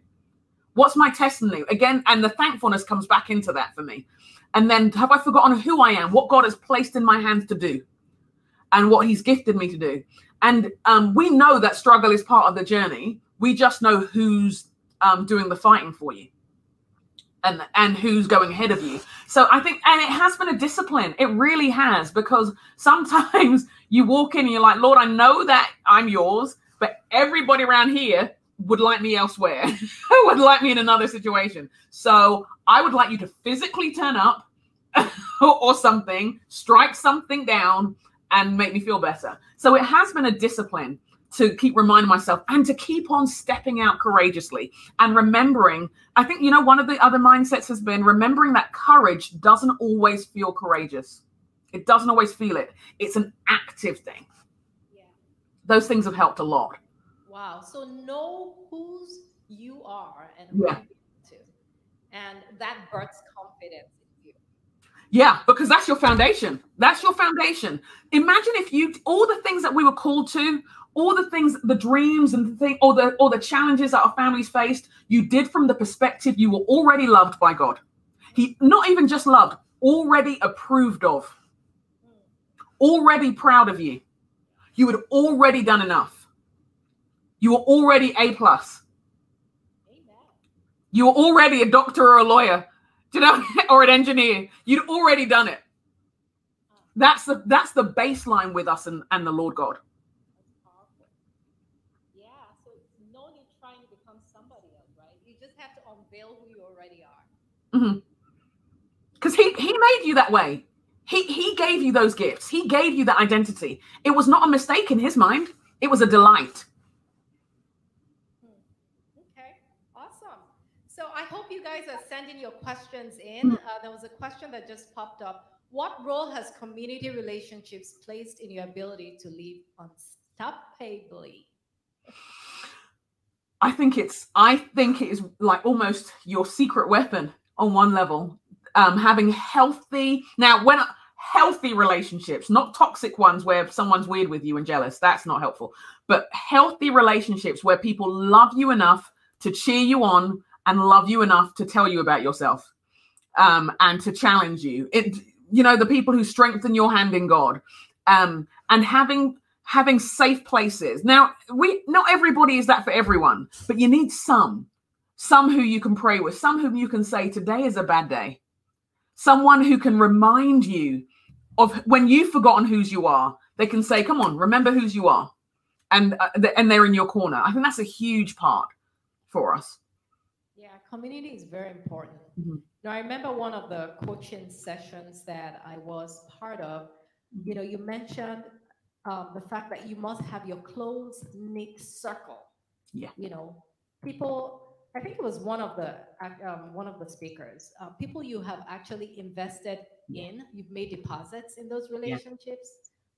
What's my testimony? Again and the thankfulness comes back into that for me. And then have I forgotten who I am, what God has placed in my hands to do, and what He's gifted me to do? And um, we know that struggle is part of the journey. We just know who's um, doing the fighting for you, and and who's going ahead of you. So I think, and it has been a discipline. It really has, because sometimes you walk in and you're like, Lord, I know that I'm yours, but everybody around here would like me elsewhere, would like me in another situation. So I would like you to physically turn up or something, strike something down, and make me feel better. So it has been a discipline to keep reminding myself and to keep on stepping out courageously and remembering. I think, you know, one of the other mindsets has been remembering that courage doesn't always feel courageous. It doesn't always feel it. It's an active thing. Yeah. Those things have helped a lot. Wow. So know whose you are and who Yeah. you to. And that births confidence in you. Yeah, because that's your foundation. That's your foundation. Imagine if you all the things that we were called to, all the things, the dreams and the thing, or the or the challenges that our families faced, you did from the perspective you were already loved by God. He not even just loved, already approved of, already proud of you. You had already done enough. You were already A plus. You were already a doctor or a lawyer, you know, or an engineer. You'd already done it. That's the that's the baseline with us and, and the Lord God. Yeah. So it's no need trying to become somebody else, right? You just have to unveil who you already Because he he made you that way. He he gave you those gifts. He gave you that identity. It was not a mistake in his mind. It was a delight. Okay, awesome. So I hope you guys are sending your questions in. Uh, there was a question that just popped up. What role has community relationships placed in your ability to live unstoppably? I think it's I think it is like almost your secret weapon on one level. Um, having healthy now when healthy relationships, not toxic ones where someone's weird with you and jealous. That's not helpful. But healthy relationships where people love you enough to cheer you on and love you enough to tell you about yourself um, and to challenge you. It, you know, the people who strengthen your hand in God um, and having having safe places. Now, we not everybody is that for everyone, but you need some, some who you can pray with, some whom you can say, "Today is a bad day." Someone who can remind you of when you've forgotten whose you are. They can say, "Come on, remember whose you are," and uh, and they're in your corner. I think that's a huge part for us. Yeah, community is very important. Mhm. Now, I remember one of the coaching sessions that I was part of. You know, you mentioned um, the fact that you must have your close knit circle. Yeah. You know, people. I think it was one of the um, one of the speakers. Uh, people you have actually invested in. You've made deposits in those relationships,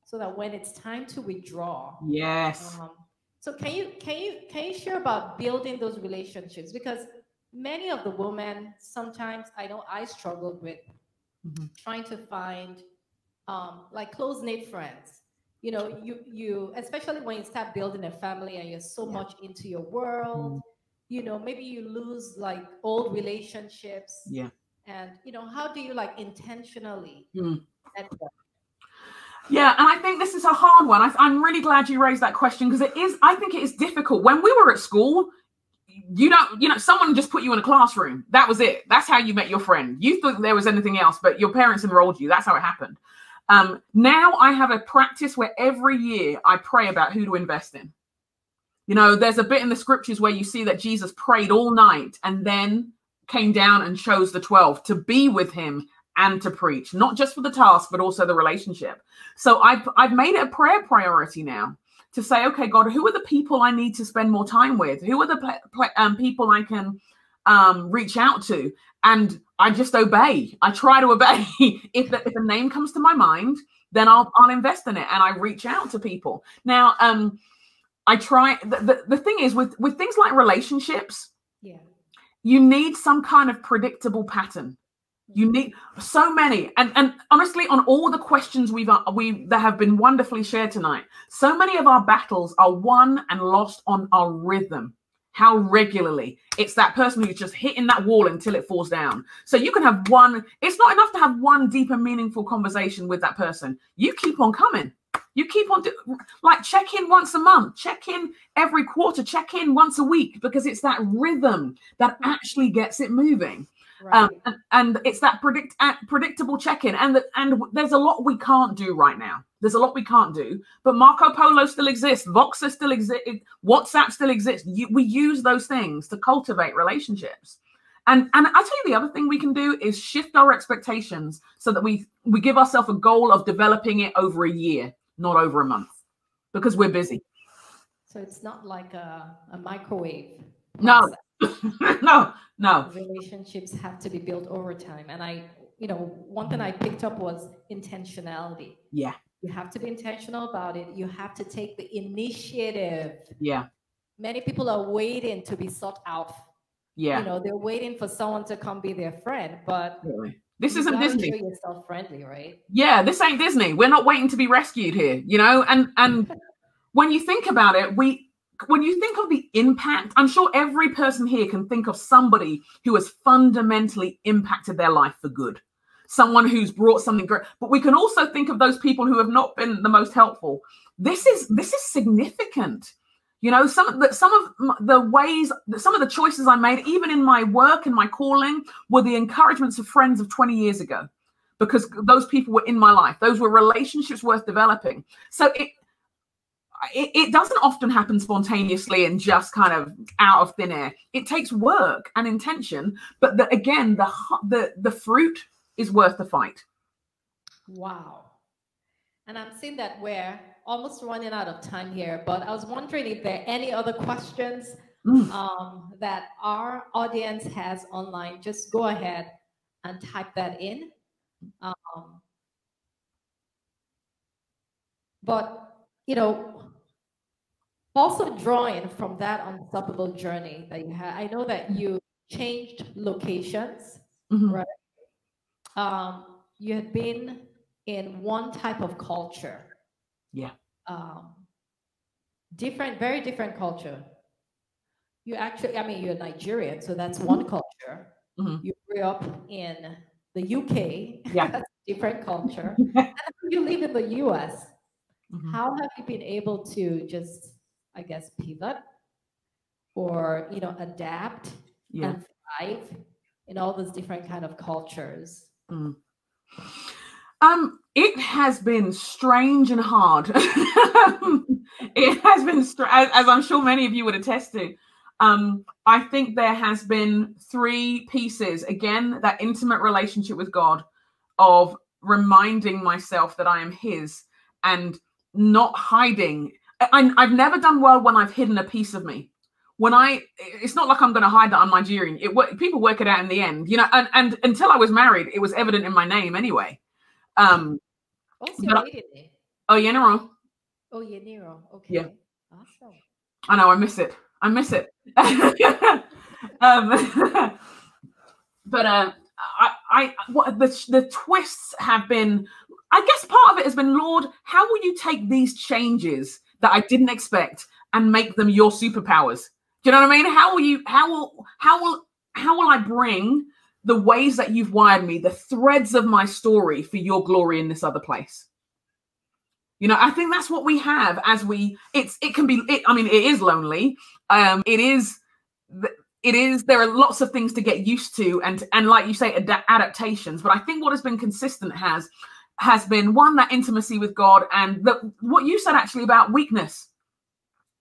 so that when it's time to withdraw, Yes. um, so can you can you can you share about building those relationships? Because many of the women sometimes I know I struggled with Mhm. trying to find um, like close knit friends. You know, you you especially when you start building a family and you're so much into your world. You know, maybe you lose like old relationships. Yeah. And you know, how do you like intentionally Mm. Yeah, and I think this is a hard one. I, I'm really glad you raised that question because it is. I think it is difficult. When we were at school, you don't, you know, someone just put you in a classroom. That was it. That's how you met your friend. You thought there was anything else, but your parents enrolled you. That's how it happened. Um, now I have a practice where every year I pray about who to invest in. You know, there's a bit in the scriptures where you see that Jesus prayed all night and then came down and chose the 12 to be with him and to preach, not just for the task, but also the relationship. So I've, I've made it a prayer priority now to say, okay, God, who are the people I need to spend more time with? Who are the um, people I can um, reach out to? And I just obey. I try to obey. if, the, if a name comes to my mind, then I'll, I'll invest in it and I reach out to people. Now, um, I try. The, the, the thing is with with things like relationships, Yeah. you need some kind of predictable pattern. You need so many, and and honestly, on all the questions we've uh, we that have been wonderfully shared tonight, so many of our battles are won and lost on our rhythm. How regularly it's that person who's just hitting that wall until it falls down. So you can have one. It's not enough to have one deep and meaningful conversation with that person. You keep on coming. You keep on do, like check in once a month, check in every quarter, check in once a week because it's that rhythm that actually gets it moving. Um, and, and it's that predict uh, predictable check-in, and the, and there's a lot we can't do right now. There's a lot we can't do, but Marco Polo still exists, Voxer still exists, WhatsApp still exists. You, we use those things to cultivate relationships. And and I tell you the other thing we can do is shift our expectations so that we we give ourselves a goal of developing it over a year, not over a month, because we're busy. So it's not like a, a microwave. No, no, no. Relationships have to be built over time. And I, you know, one thing I picked up was intentionality. Yeah, You have to be intentional about it. You have to take the initiative. yeah, Many people are waiting to be sought out. yeah. You know, they're waiting for someone to come be their friend, but Really. This you isn't Disney. Yourself friendly, right? yeah this ain't disney. We're not waiting to be rescued here you know? And and when you think about it we when you think of the impact i'm sure every person here can think of somebody who has fundamentally impacted their life for good. Someone who's brought something great. But we can also think of those people who have not been the most helpful. This is this is significant you know some of the some of the ways some of the choices i made even in my work and my calling were the encouragements of friends of 20 years ago because those people were in my life. Those were relationships worth developing. So it it, it doesn't often happen spontaneously and just kind of out of thin air. It takes work and intention but the, again the the the fruit is worth the fight. Wow. And I'm seeing that we're almost running out of time here, but I was wondering if there are any other questions Mm. um, that our audience has online. Just go ahead and type that in. Um, but, you know, also drawing from that unstoppable journey that you had, I know that you changed locations, Mhm. right? Um, you had been in one type of culture. Yeah. Um, different, very different culture. You actually, I mean, you're Nigerian, so that's one culture. Mhm. You grew up in the UK. Yeah. that's a different culture. you live in the US. Mhm. How have you been able to just, I guess, pivot or you know adapt Yeah. and thrive in all those different kind of cultures? Mm. Um, it has been strange and hard. it has been, str- as, as I'm sure many of you would attest to. Um, I think there has been three pieces. Again, that intimate relationship with God, of reminding myself that I am His and not hiding. I, I've never done well when I've hidden a piece of me. When I, it's not like I'm going to hide that I'm Nigerian. It people work it out in the end, you know. And, and until I was married, it was evident in my name anyway. Um, But your I- maiden oh, yeah, Oh, Okay. Yeah. Awesome. I know I miss it. I miss it. um, but uh, I, I, what the the twists have been. I guess part of it has been, Lord, how will you take these changes that I didn't expect and make them your superpowers? Do you know what I mean? How will you? How will? How will? How will I bring the ways that you've wired me, the threads of my story, for your glory in this other place? you know i think that's what we have as we it's it can be it, i mean it is lonely. Um it is it is there are lots of things to get used to and and like you say ada- adaptations. But i think what has been consistent has has been one that intimacy with god and the, what you said actually about weakness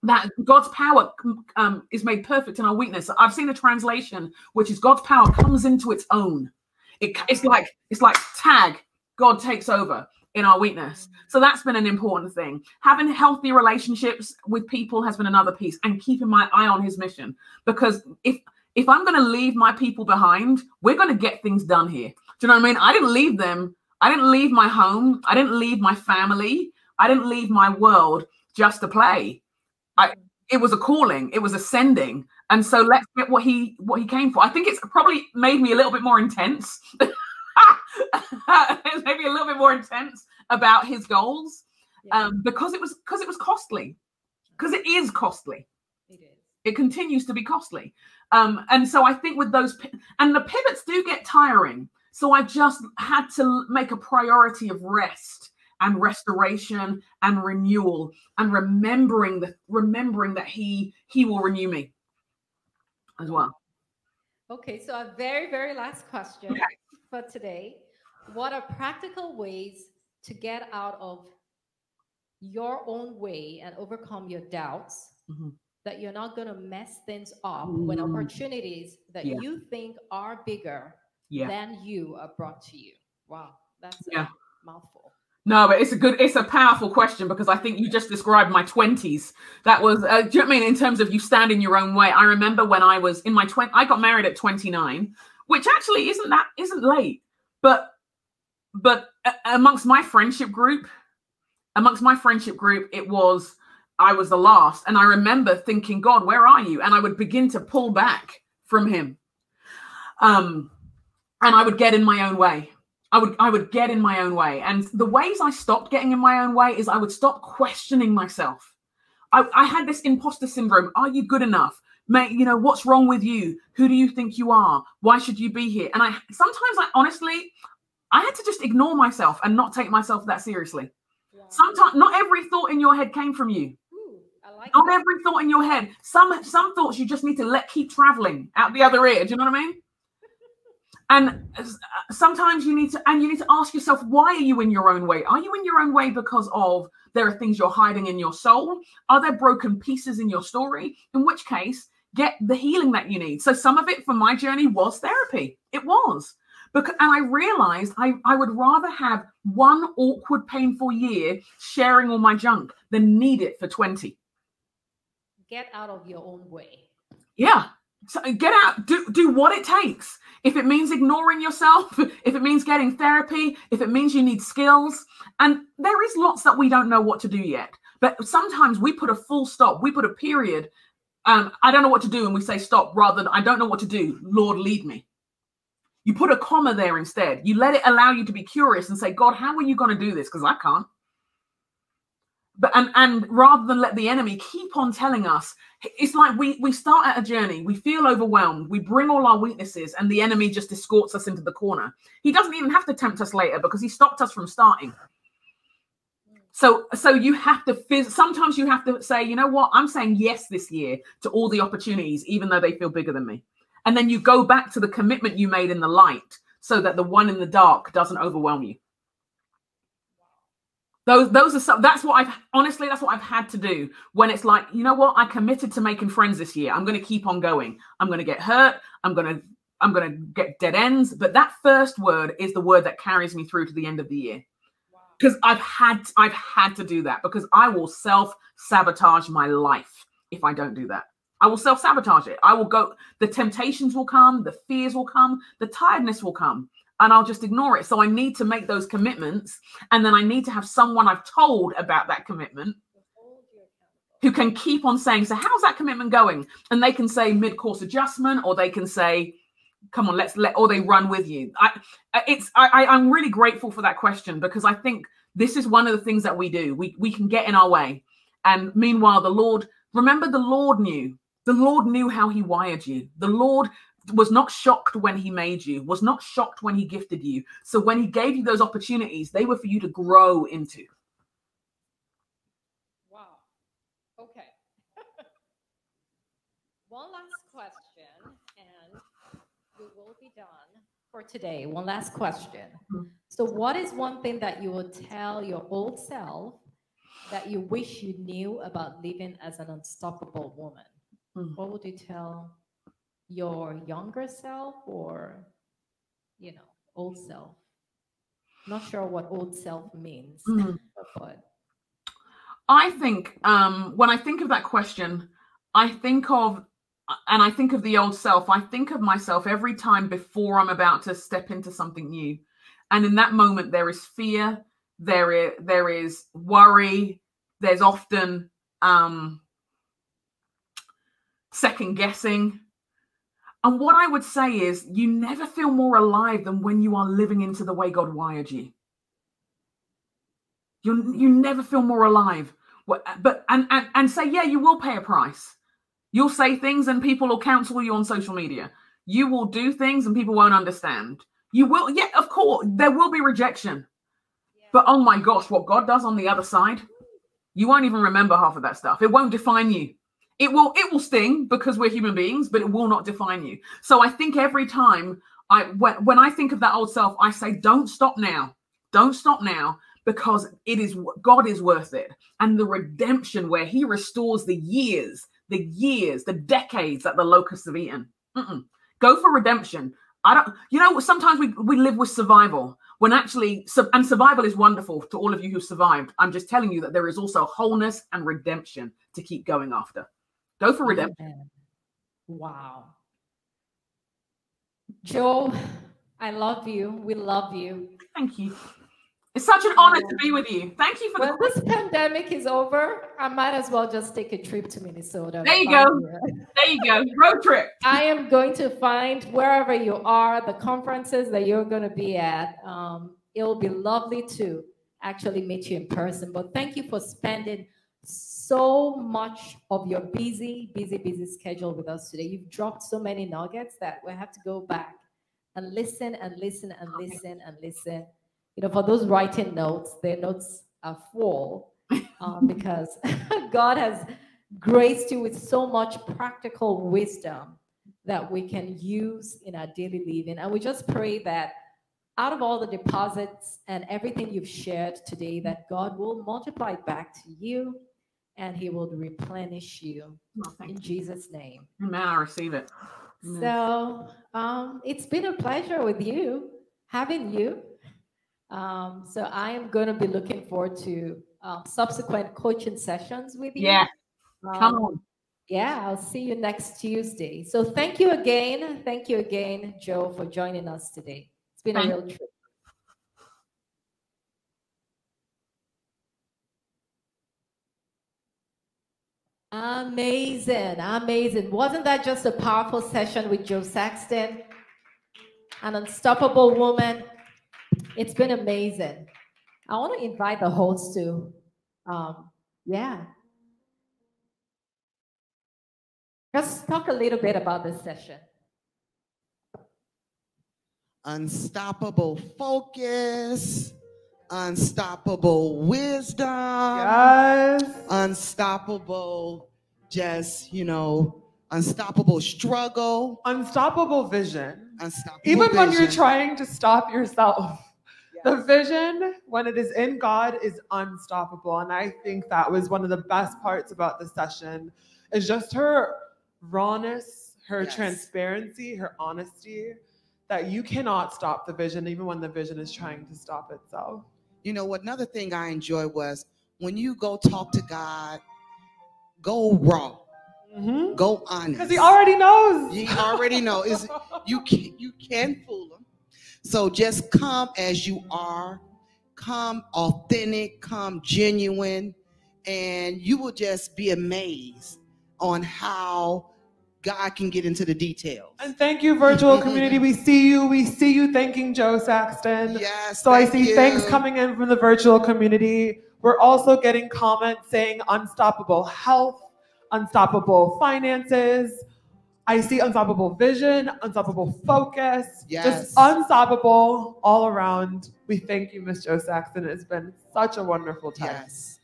that god's power um, is made perfect in our weakness i've seen a translation which is god's power comes into its own it, it's like it's like tag god takes over in our weakness. So that's been an important thing. Having healthy relationships with people has been another piece and keeping my eye on his mission because if if I'm going to leave my people behind, we're going to get things done here. Do you know what I mean? I didn't leave them. I didn't leave my home. I didn't leave my family. I didn't leave my world just to play. I it was a calling. It was ascending. And so let's get what he what he came for. I think it's probably made me a little bit more intense. it's maybe a little bit more intense about his goals um, because it was because it was costly because it is costly It is. it continues to be costly um, and so i think with those and the pivots do get tiring so i just had to make a priority of rest and restoration and renewal and remembering the remembering that he he will renew me as well Okay, so a very, very last question for today. What are practical ways to get out of your own way and overcome your doubts Mhm. that you're not going to mess things up when Mm. opportunities that Yeah. you think are bigger Yeah. than you are brought to you? Wow, that's Yeah. a mouthful. No, but it's a good, it's a powerful question because I think you just described my twenties. That was, uh, do you know what I mean? In terms of you stand in your own way. I remember when I was in my twenty, I got married at twenty nine, which actually isn't that isn't late, but but a- amongst my friendship group, amongst my friendship group, it was I was the last, and I remember thinking, God, where are you? And I would begin to pull back from Him, um, and I would get in my own way. I would I would get in my own way. And the ways I stopped getting in my own way is I would stop questioning myself. I, I had this imposter syndrome. Are you good enough? Mate, you know, what's wrong with you? Who do you think you are? Why should you be here? And I sometimes I honestly I had to just ignore myself and not take myself that seriously. Sometimes not every thought in your head came from you. Ooh, like Not that. every thought in your head. Some some thoughts you just need to let keep traveling out the other ear. Do you know what I mean? And sometimes you need to, and you need to ask yourself, why are you in your own way? Are you in your own way because of there are things you're hiding in your soul? Are there broken pieces in your story? In which case, get the healing that you need. So some of it for my journey was therapy. It was. Because, and I realized I, I would rather have one awkward, painful year sharing all my junk than need it for 20. Get out of your own way. Yeah. So get out, do do what it takes. If it means ignoring yourself, if it means getting therapy, if it means you need skills, and there is lots that we don't know what to do yet. But sometimes we put a full stop, we put a period. Um, I don't know what to do, and we say stop rather than I don't know what to do. Lord, lead me. You put a comma there instead. You let it allow you to be curious and say, God, how are you going to do this? Because I can't. But and and rather than let the enemy keep on telling us, it's like we we start at a journey, we feel overwhelmed, we bring all our weaknesses, and the enemy just escorts us into the corner. He doesn't even have to tempt us later because he stopped us from starting. So, so you have to. Phys- sometimes you have to say, you know what? I'm saying yes this year to all the opportunities, even though they feel bigger than me. And then you go back to the commitment you made in the light, so that the one in the dark doesn't overwhelm you. Those, those are some. That's what I've honestly. That's what I've had to do when it's like, you know what? I committed to making friends this year. I'm going to keep on going. I'm going to get hurt. I'm going to. I'm going to get dead ends. But that first word is the word that carries me through to the end of the year because I've had I've had to do that because I will self sabotage my life if I don't do that. I will self sabotage it. I will go. The temptations will come. The fears will come. The tiredness will come, and I'll just ignore it. So I need to make those commitments, and then I need to have someone I've told about that commitment who can keep on saying, "So how's that commitment going?" And they can say mid course adjustment, or they can say, come on let's let or they run with you. I it's i i'm really grateful for that question because i think this is one of the things that we do. We we can get in our way. And meanwhile the lord remember the lord knew. The lord knew how he wired you. The lord was not shocked when he made you was not shocked when he gifted you so when he gave you those opportunities they were for you to grow into Wow. Okay. One last question, and we will be done for today. One last question. So, what is one thing that you would tell your old self that you wish you knew about living as an unstoppable woman? Mm. What would you tell your younger self or, you know, old self? Not sure what old self means, Mm. but I think um, when I think of that question, I think of, and I think of the old self, I think of myself every time before I'm about to step into something new. And in that moment, there is fear, there is, there is worry, there's often um, second guessing. And what I would say is, you never feel more alive than when you are living into the way God wired you. You, you never feel more alive. But and, and and say, yeah, you will pay a price. You'll say things and people will counsel you on social media. You will do things and people won't understand. You will, yeah, of course, there will be rejection. But oh my gosh, what God does on the other side, you won't even remember half of that stuff. It won't define you. It will, it will sting because we're human beings, but it will not define you. So I think every time I when, when I think of that old self, I say, don't stop now. Don't stop now because it is God is worth it. And the redemption where he restores the years, the years, the decades that the locusts have eaten. Mm-mm. Go for redemption. I don't, you know, sometimes we, we live with survival when actually, and survival is wonderful to all of you who survived. I'm just telling you that there is also wholeness and redemption to keep going after. Go for redemption. Wow. Jo, I love you. We love you. Thank you. It's such an honor to be with you. Thank you for When the this pandemic is over, I might as well just take a trip to Minnesota. There you go. you. There you go. Road trip. I am going to find wherever you are, the conferences that you're going to be at. Um, it'll be lovely to actually meet you in person. But thank you for spending so much of your busy, busy, busy schedule with us today. You've dropped so many nuggets that we have to go back and listen and listen and listen and listen. You know, for those writing notes, their notes are full um, because God has graced you with so much practical wisdom that we can use in our daily living. And we just pray that out of all the deposits and everything you've shared today, that God will multiply it back to you and he will replenish you Oh, in you. Jesus' name. Amen. I receive it. Amen. So um, it's been a pleasure with you, having you. Um, so I am going to be looking forward to um, subsequent coaching sessions with you. Yeah. Come Um, on. Yeah, I'll see you next Tuesday. So thank you again. Thank you again, Jo, for joining us today. It's been a real treat. Amazing, amazing. Wasn't that just a powerful session with Jo Saxton? an unstoppable woman. It's been amazing. I want to invite the hosts to, um, yeah. Let's talk a little bit about this session. Unstoppable focus, unstoppable wisdom, Yes. unstoppable, just, you know, unstoppable struggle, Unstoppable vision. unstoppable Even when you're trying to stop yourself. The vision, when it is in God, is unstoppable. And I think that was one of the best parts about the session, is just her rawness, her Yes. transparency, her honesty, that you cannot stop the vision, even when the vision is trying to stop itself. You know, what another thing I enjoy was when you go talk to God, go raw, Because go honest. Because he already knows. He already know is you can you can fool him. So just come as you are, come authentic, come genuine, and you will just be amazed on how God can get into the details. And thank you, virtual community. We see you. We see you thanking Jo Saxton. Yes. So I see thanks coming in from the virtual community. We're also getting comments saying unstoppable health, unstoppable finances. I see unstoppable vision, unstoppable focus, Yes. just unstoppable all around. We thank you, Miss Jo Saxton. It's been such a wonderful time. Yes.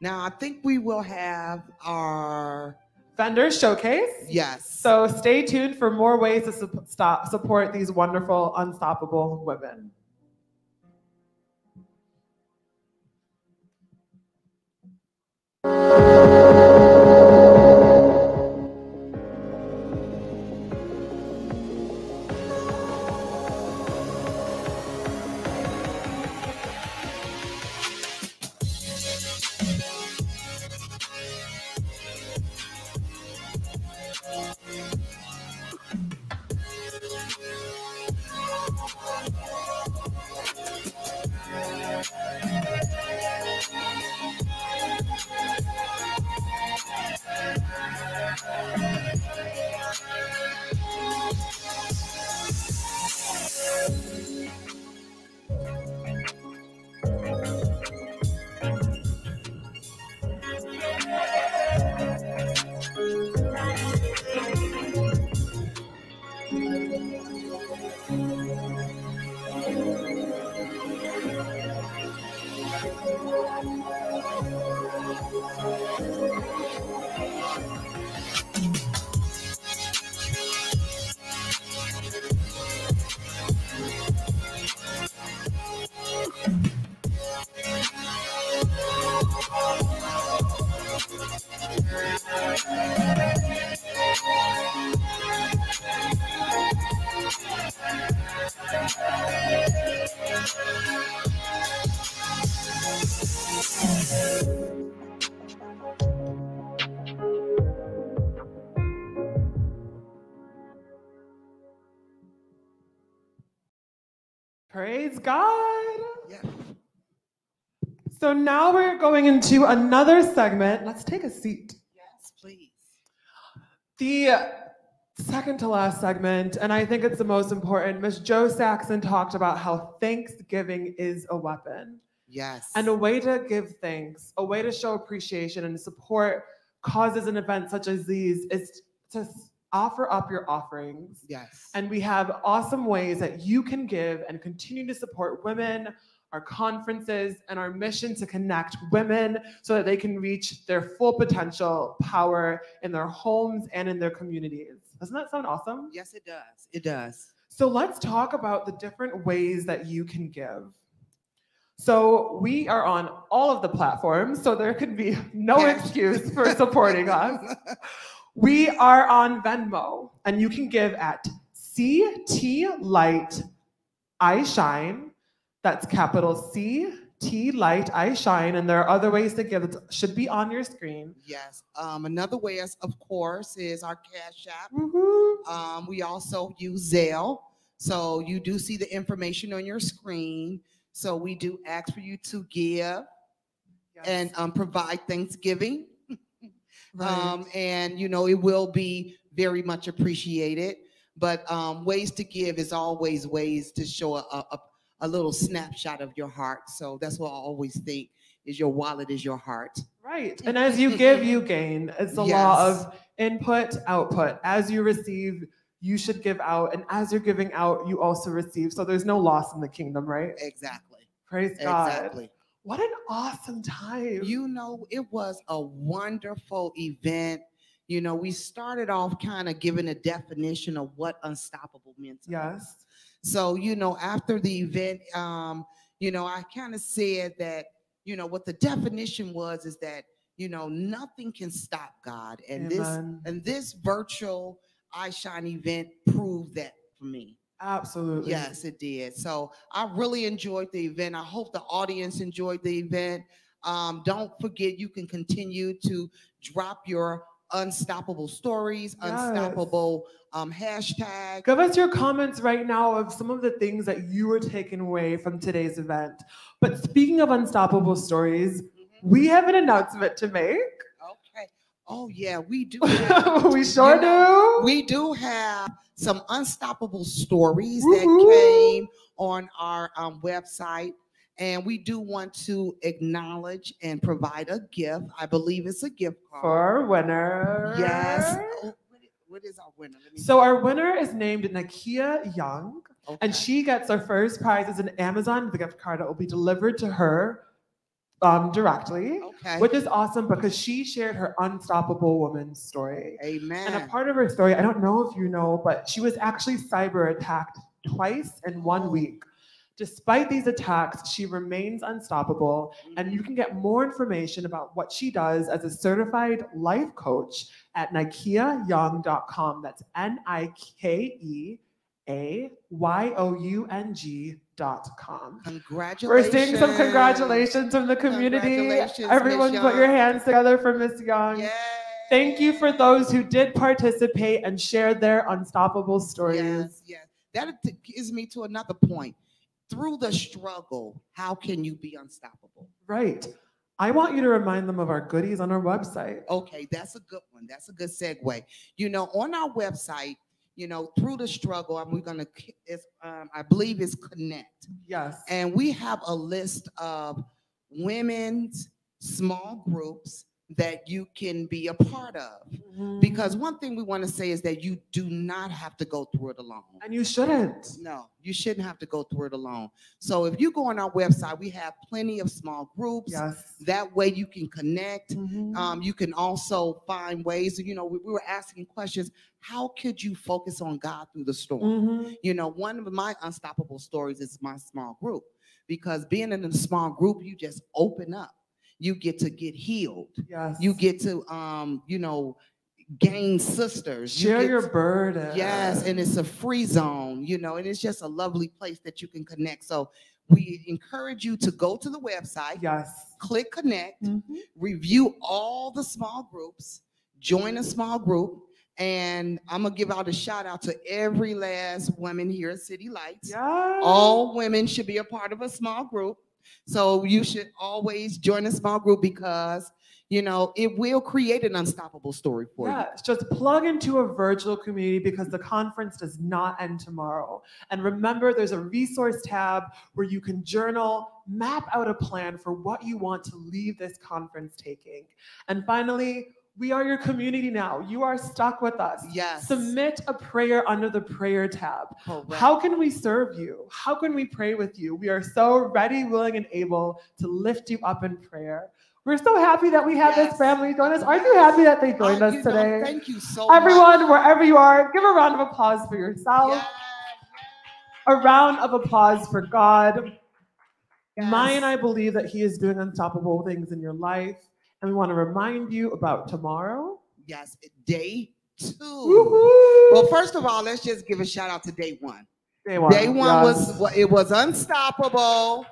Now I think we will have our Vendor showcase. yes. So stay tuned for more ways to sup- stop, support these wonderful, unstoppable women. Going into another segment. Let's take a seat. Yes, please. The second to last segment, and I think it's the most important, Miss Jo Saxton talked about how Thanksgiving is a weapon Yes. and a way to give thanks, a way to show appreciation and support causes and events such as these is to offer up your offerings. yes. And we have awesome ways that you can give and continue to support women, our conferences, and our mission to connect women so that they can reach their full potential power in their homes and in their communities. Doesn't that sound awesome? yes, it does. It does. So let's talk about the different ways that you can give. So we are on all of the platforms, so there could be no excuse for supporting us. We are on Venmo, and you can give at CT Light I Shine. That's capital C T Light I Shine, and there are other ways to give. It should be on your screen. Yes. Um, another way, is, of course, is our Cash App. Woohoo. Um, we also use Zelle. So you do see the information on your screen. So we do ask for you to give Yes. and um, provide Thanksgiving. Right. Um, and you know, it will be very much appreciated. but um, ways to give is always ways to show a, a, a little snapshot of your heart. So that's what I always think is your wallet is your heart. Right. And as you give, you gain. It's the law of input, output. As you receive, you should give out. And as you're giving out, you also receive. So there's no loss in the kingdom, right? Exactly. Praise God. Exactly. What an awesome time. You know, it was a wonderful event. You know, we started off kind of giving a definition of what unstoppable means. Yes. So, you know, after the event, um, you know, I kind of said that, you know, what the definition was is that, you know, nothing can stop God. And this and this virtual iShine event proved that for me. Absolutely. Yes, it did. So I really enjoyed the event. I hope the audience enjoyed the event. Um, don't forget, you can continue to drop your unstoppable stories, Yes. unstoppable um, hashtag. Give us your comments right now of some of the things that you were taken away from today's event. But speaking of unstoppable stories, we have an announcement to make. Okay. Oh yeah, we do. we sure you know, do. We do have some unstoppable stories Woo-hoo. that came on our um, website. And we do want to acknowledge and provide a gift. I believe it's a gift card. For our winner. Yes. Oh, what is our winner? Let me So our winner is named Nakia Young, and she gets her first prize as an Amazon gift card that will be delivered to her um, directly, Okay. which is awesome because she shared her unstoppable woman story. Amen. And a part of her story, I don't know if you know, but she was actually cyber attacked twice in one week. Despite these attacks, she remains unstoppable. And you can get more information about what she does as a certified life coach at nikeayoung.com. That's N I K E A Y O U N G.com. Congratulations. We're seeing some congratulations from the community. Everyone put your hands together for Miss Young. Yay. Thank you for those who did participate and shared their unstoppable stories. Yes, yes. That gives me to another point. Through the struggle, how can you be unstoppable? Right. I want you to remind them of our goodies on our website. Okay, that's a good one. That's a good segue. You know, on our website, you know, through the struggle, and we're gonna, it's, um, I believe it's Connect, Yes. and we have a list of women's small groups that you can be a part of. Mhm. Because one thing we want to say is that you do not have to go through it alone. and you shouldn't. No, you shouldn't have to go through it alone. So if you go on our website, we have plenty of small groups. Yes. That way you can connect. Mhm. Um, you can also find ways, you know, we, we were asking questions. How could you focus on God through the storm? Mhm. You know, one of my unstoppable stories is my small group because being in a small group, you just open up. You get to get healed. Yes. You get to, um, you know, gain sisters. Share get your to- burden. Yes, and it's a free zone, you know, and it's just a lovely place that you can connect. So we encourage you to go to the website, Yes. click connect, Mhm. review all the small groups, join a small group, and I'm gonna give out a shout out to every last woman here at City Lights. Yes. All women should be a part of a small group. So you should always join a small group because you know it will create an unstoppable story for you. Just plug into a virtual community because the conference does not end tomorrow. And remember, there's a resource tab where you can journal, map out a plan for what you want to leave this conference taking. And finally, we are your community now. You are stuck with us. Yes. Submit a prayer under the prayer tab. Correct. How can we serve you? How can we pray with you? We are so ready, willing, and able to lift you up in prayer. We're so happy that we have this family join us. Aren't you happy that they joined Uh, us today? thank you so much. Everyone, much. wherever you are, give a round of applause for yourself. Yes, A round of applause for God. yes. Maya and I believe that He is doing unstoppable things in your life. And we want to remind you about tomorrow. Yes, day two. Woohoo! Well, first of all, let's just give a shout out to day one. Day one. Day one was yes. wa- it was unstoppable.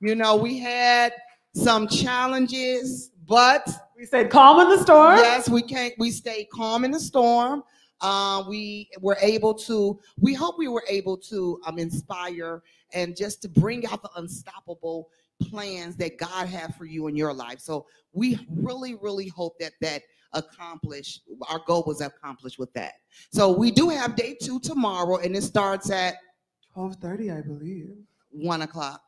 You know, we had some challenges, but We said calm in the storm. yes, we can't. We stayed calm in the storm. Uh, we were able to. We hope we were able to um, inspire and just to bring out the unstoppable plans that God had for you in your life. So we really, really hope that that accomplished. Our goal was accomplished with that. So we do have day two tomorrow, and it starts at 12:30, I believe. one o'clock.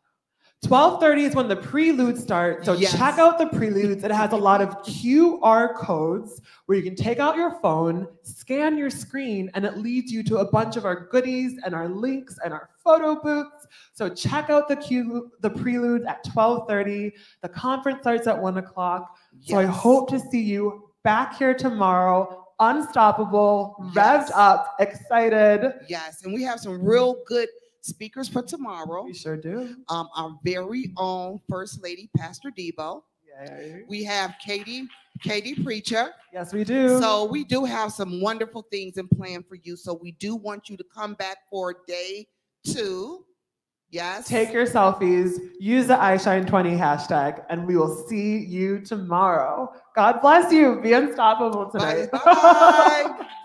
12:30 is when the preludes start. So Yes. check out the preludes. It has a lot of QR codes where you can take out your phone, scan your screen, and it leads you to a bunch of our goodies and our links and our photo booths. So check out the Q, the preludes at 12:30. The conference starts at one o'clock. So I hope to see you back here tomorrow, unstoppable, Yes. revved up, excited. Yes, and we have some real good speakers for tomorrow. We sure do. Um, our very own First Lady, Pastor Debo. Yay. We have Katie, Katie Preacher. Yes, we do. So we do have some wonderful things in plan for you. So we do want you to come back for day two. Yes. Take your selfies, use the iShine20 hashtag, and we will see you tomorrow. God bless you. Be unstoppable tonight. Bye.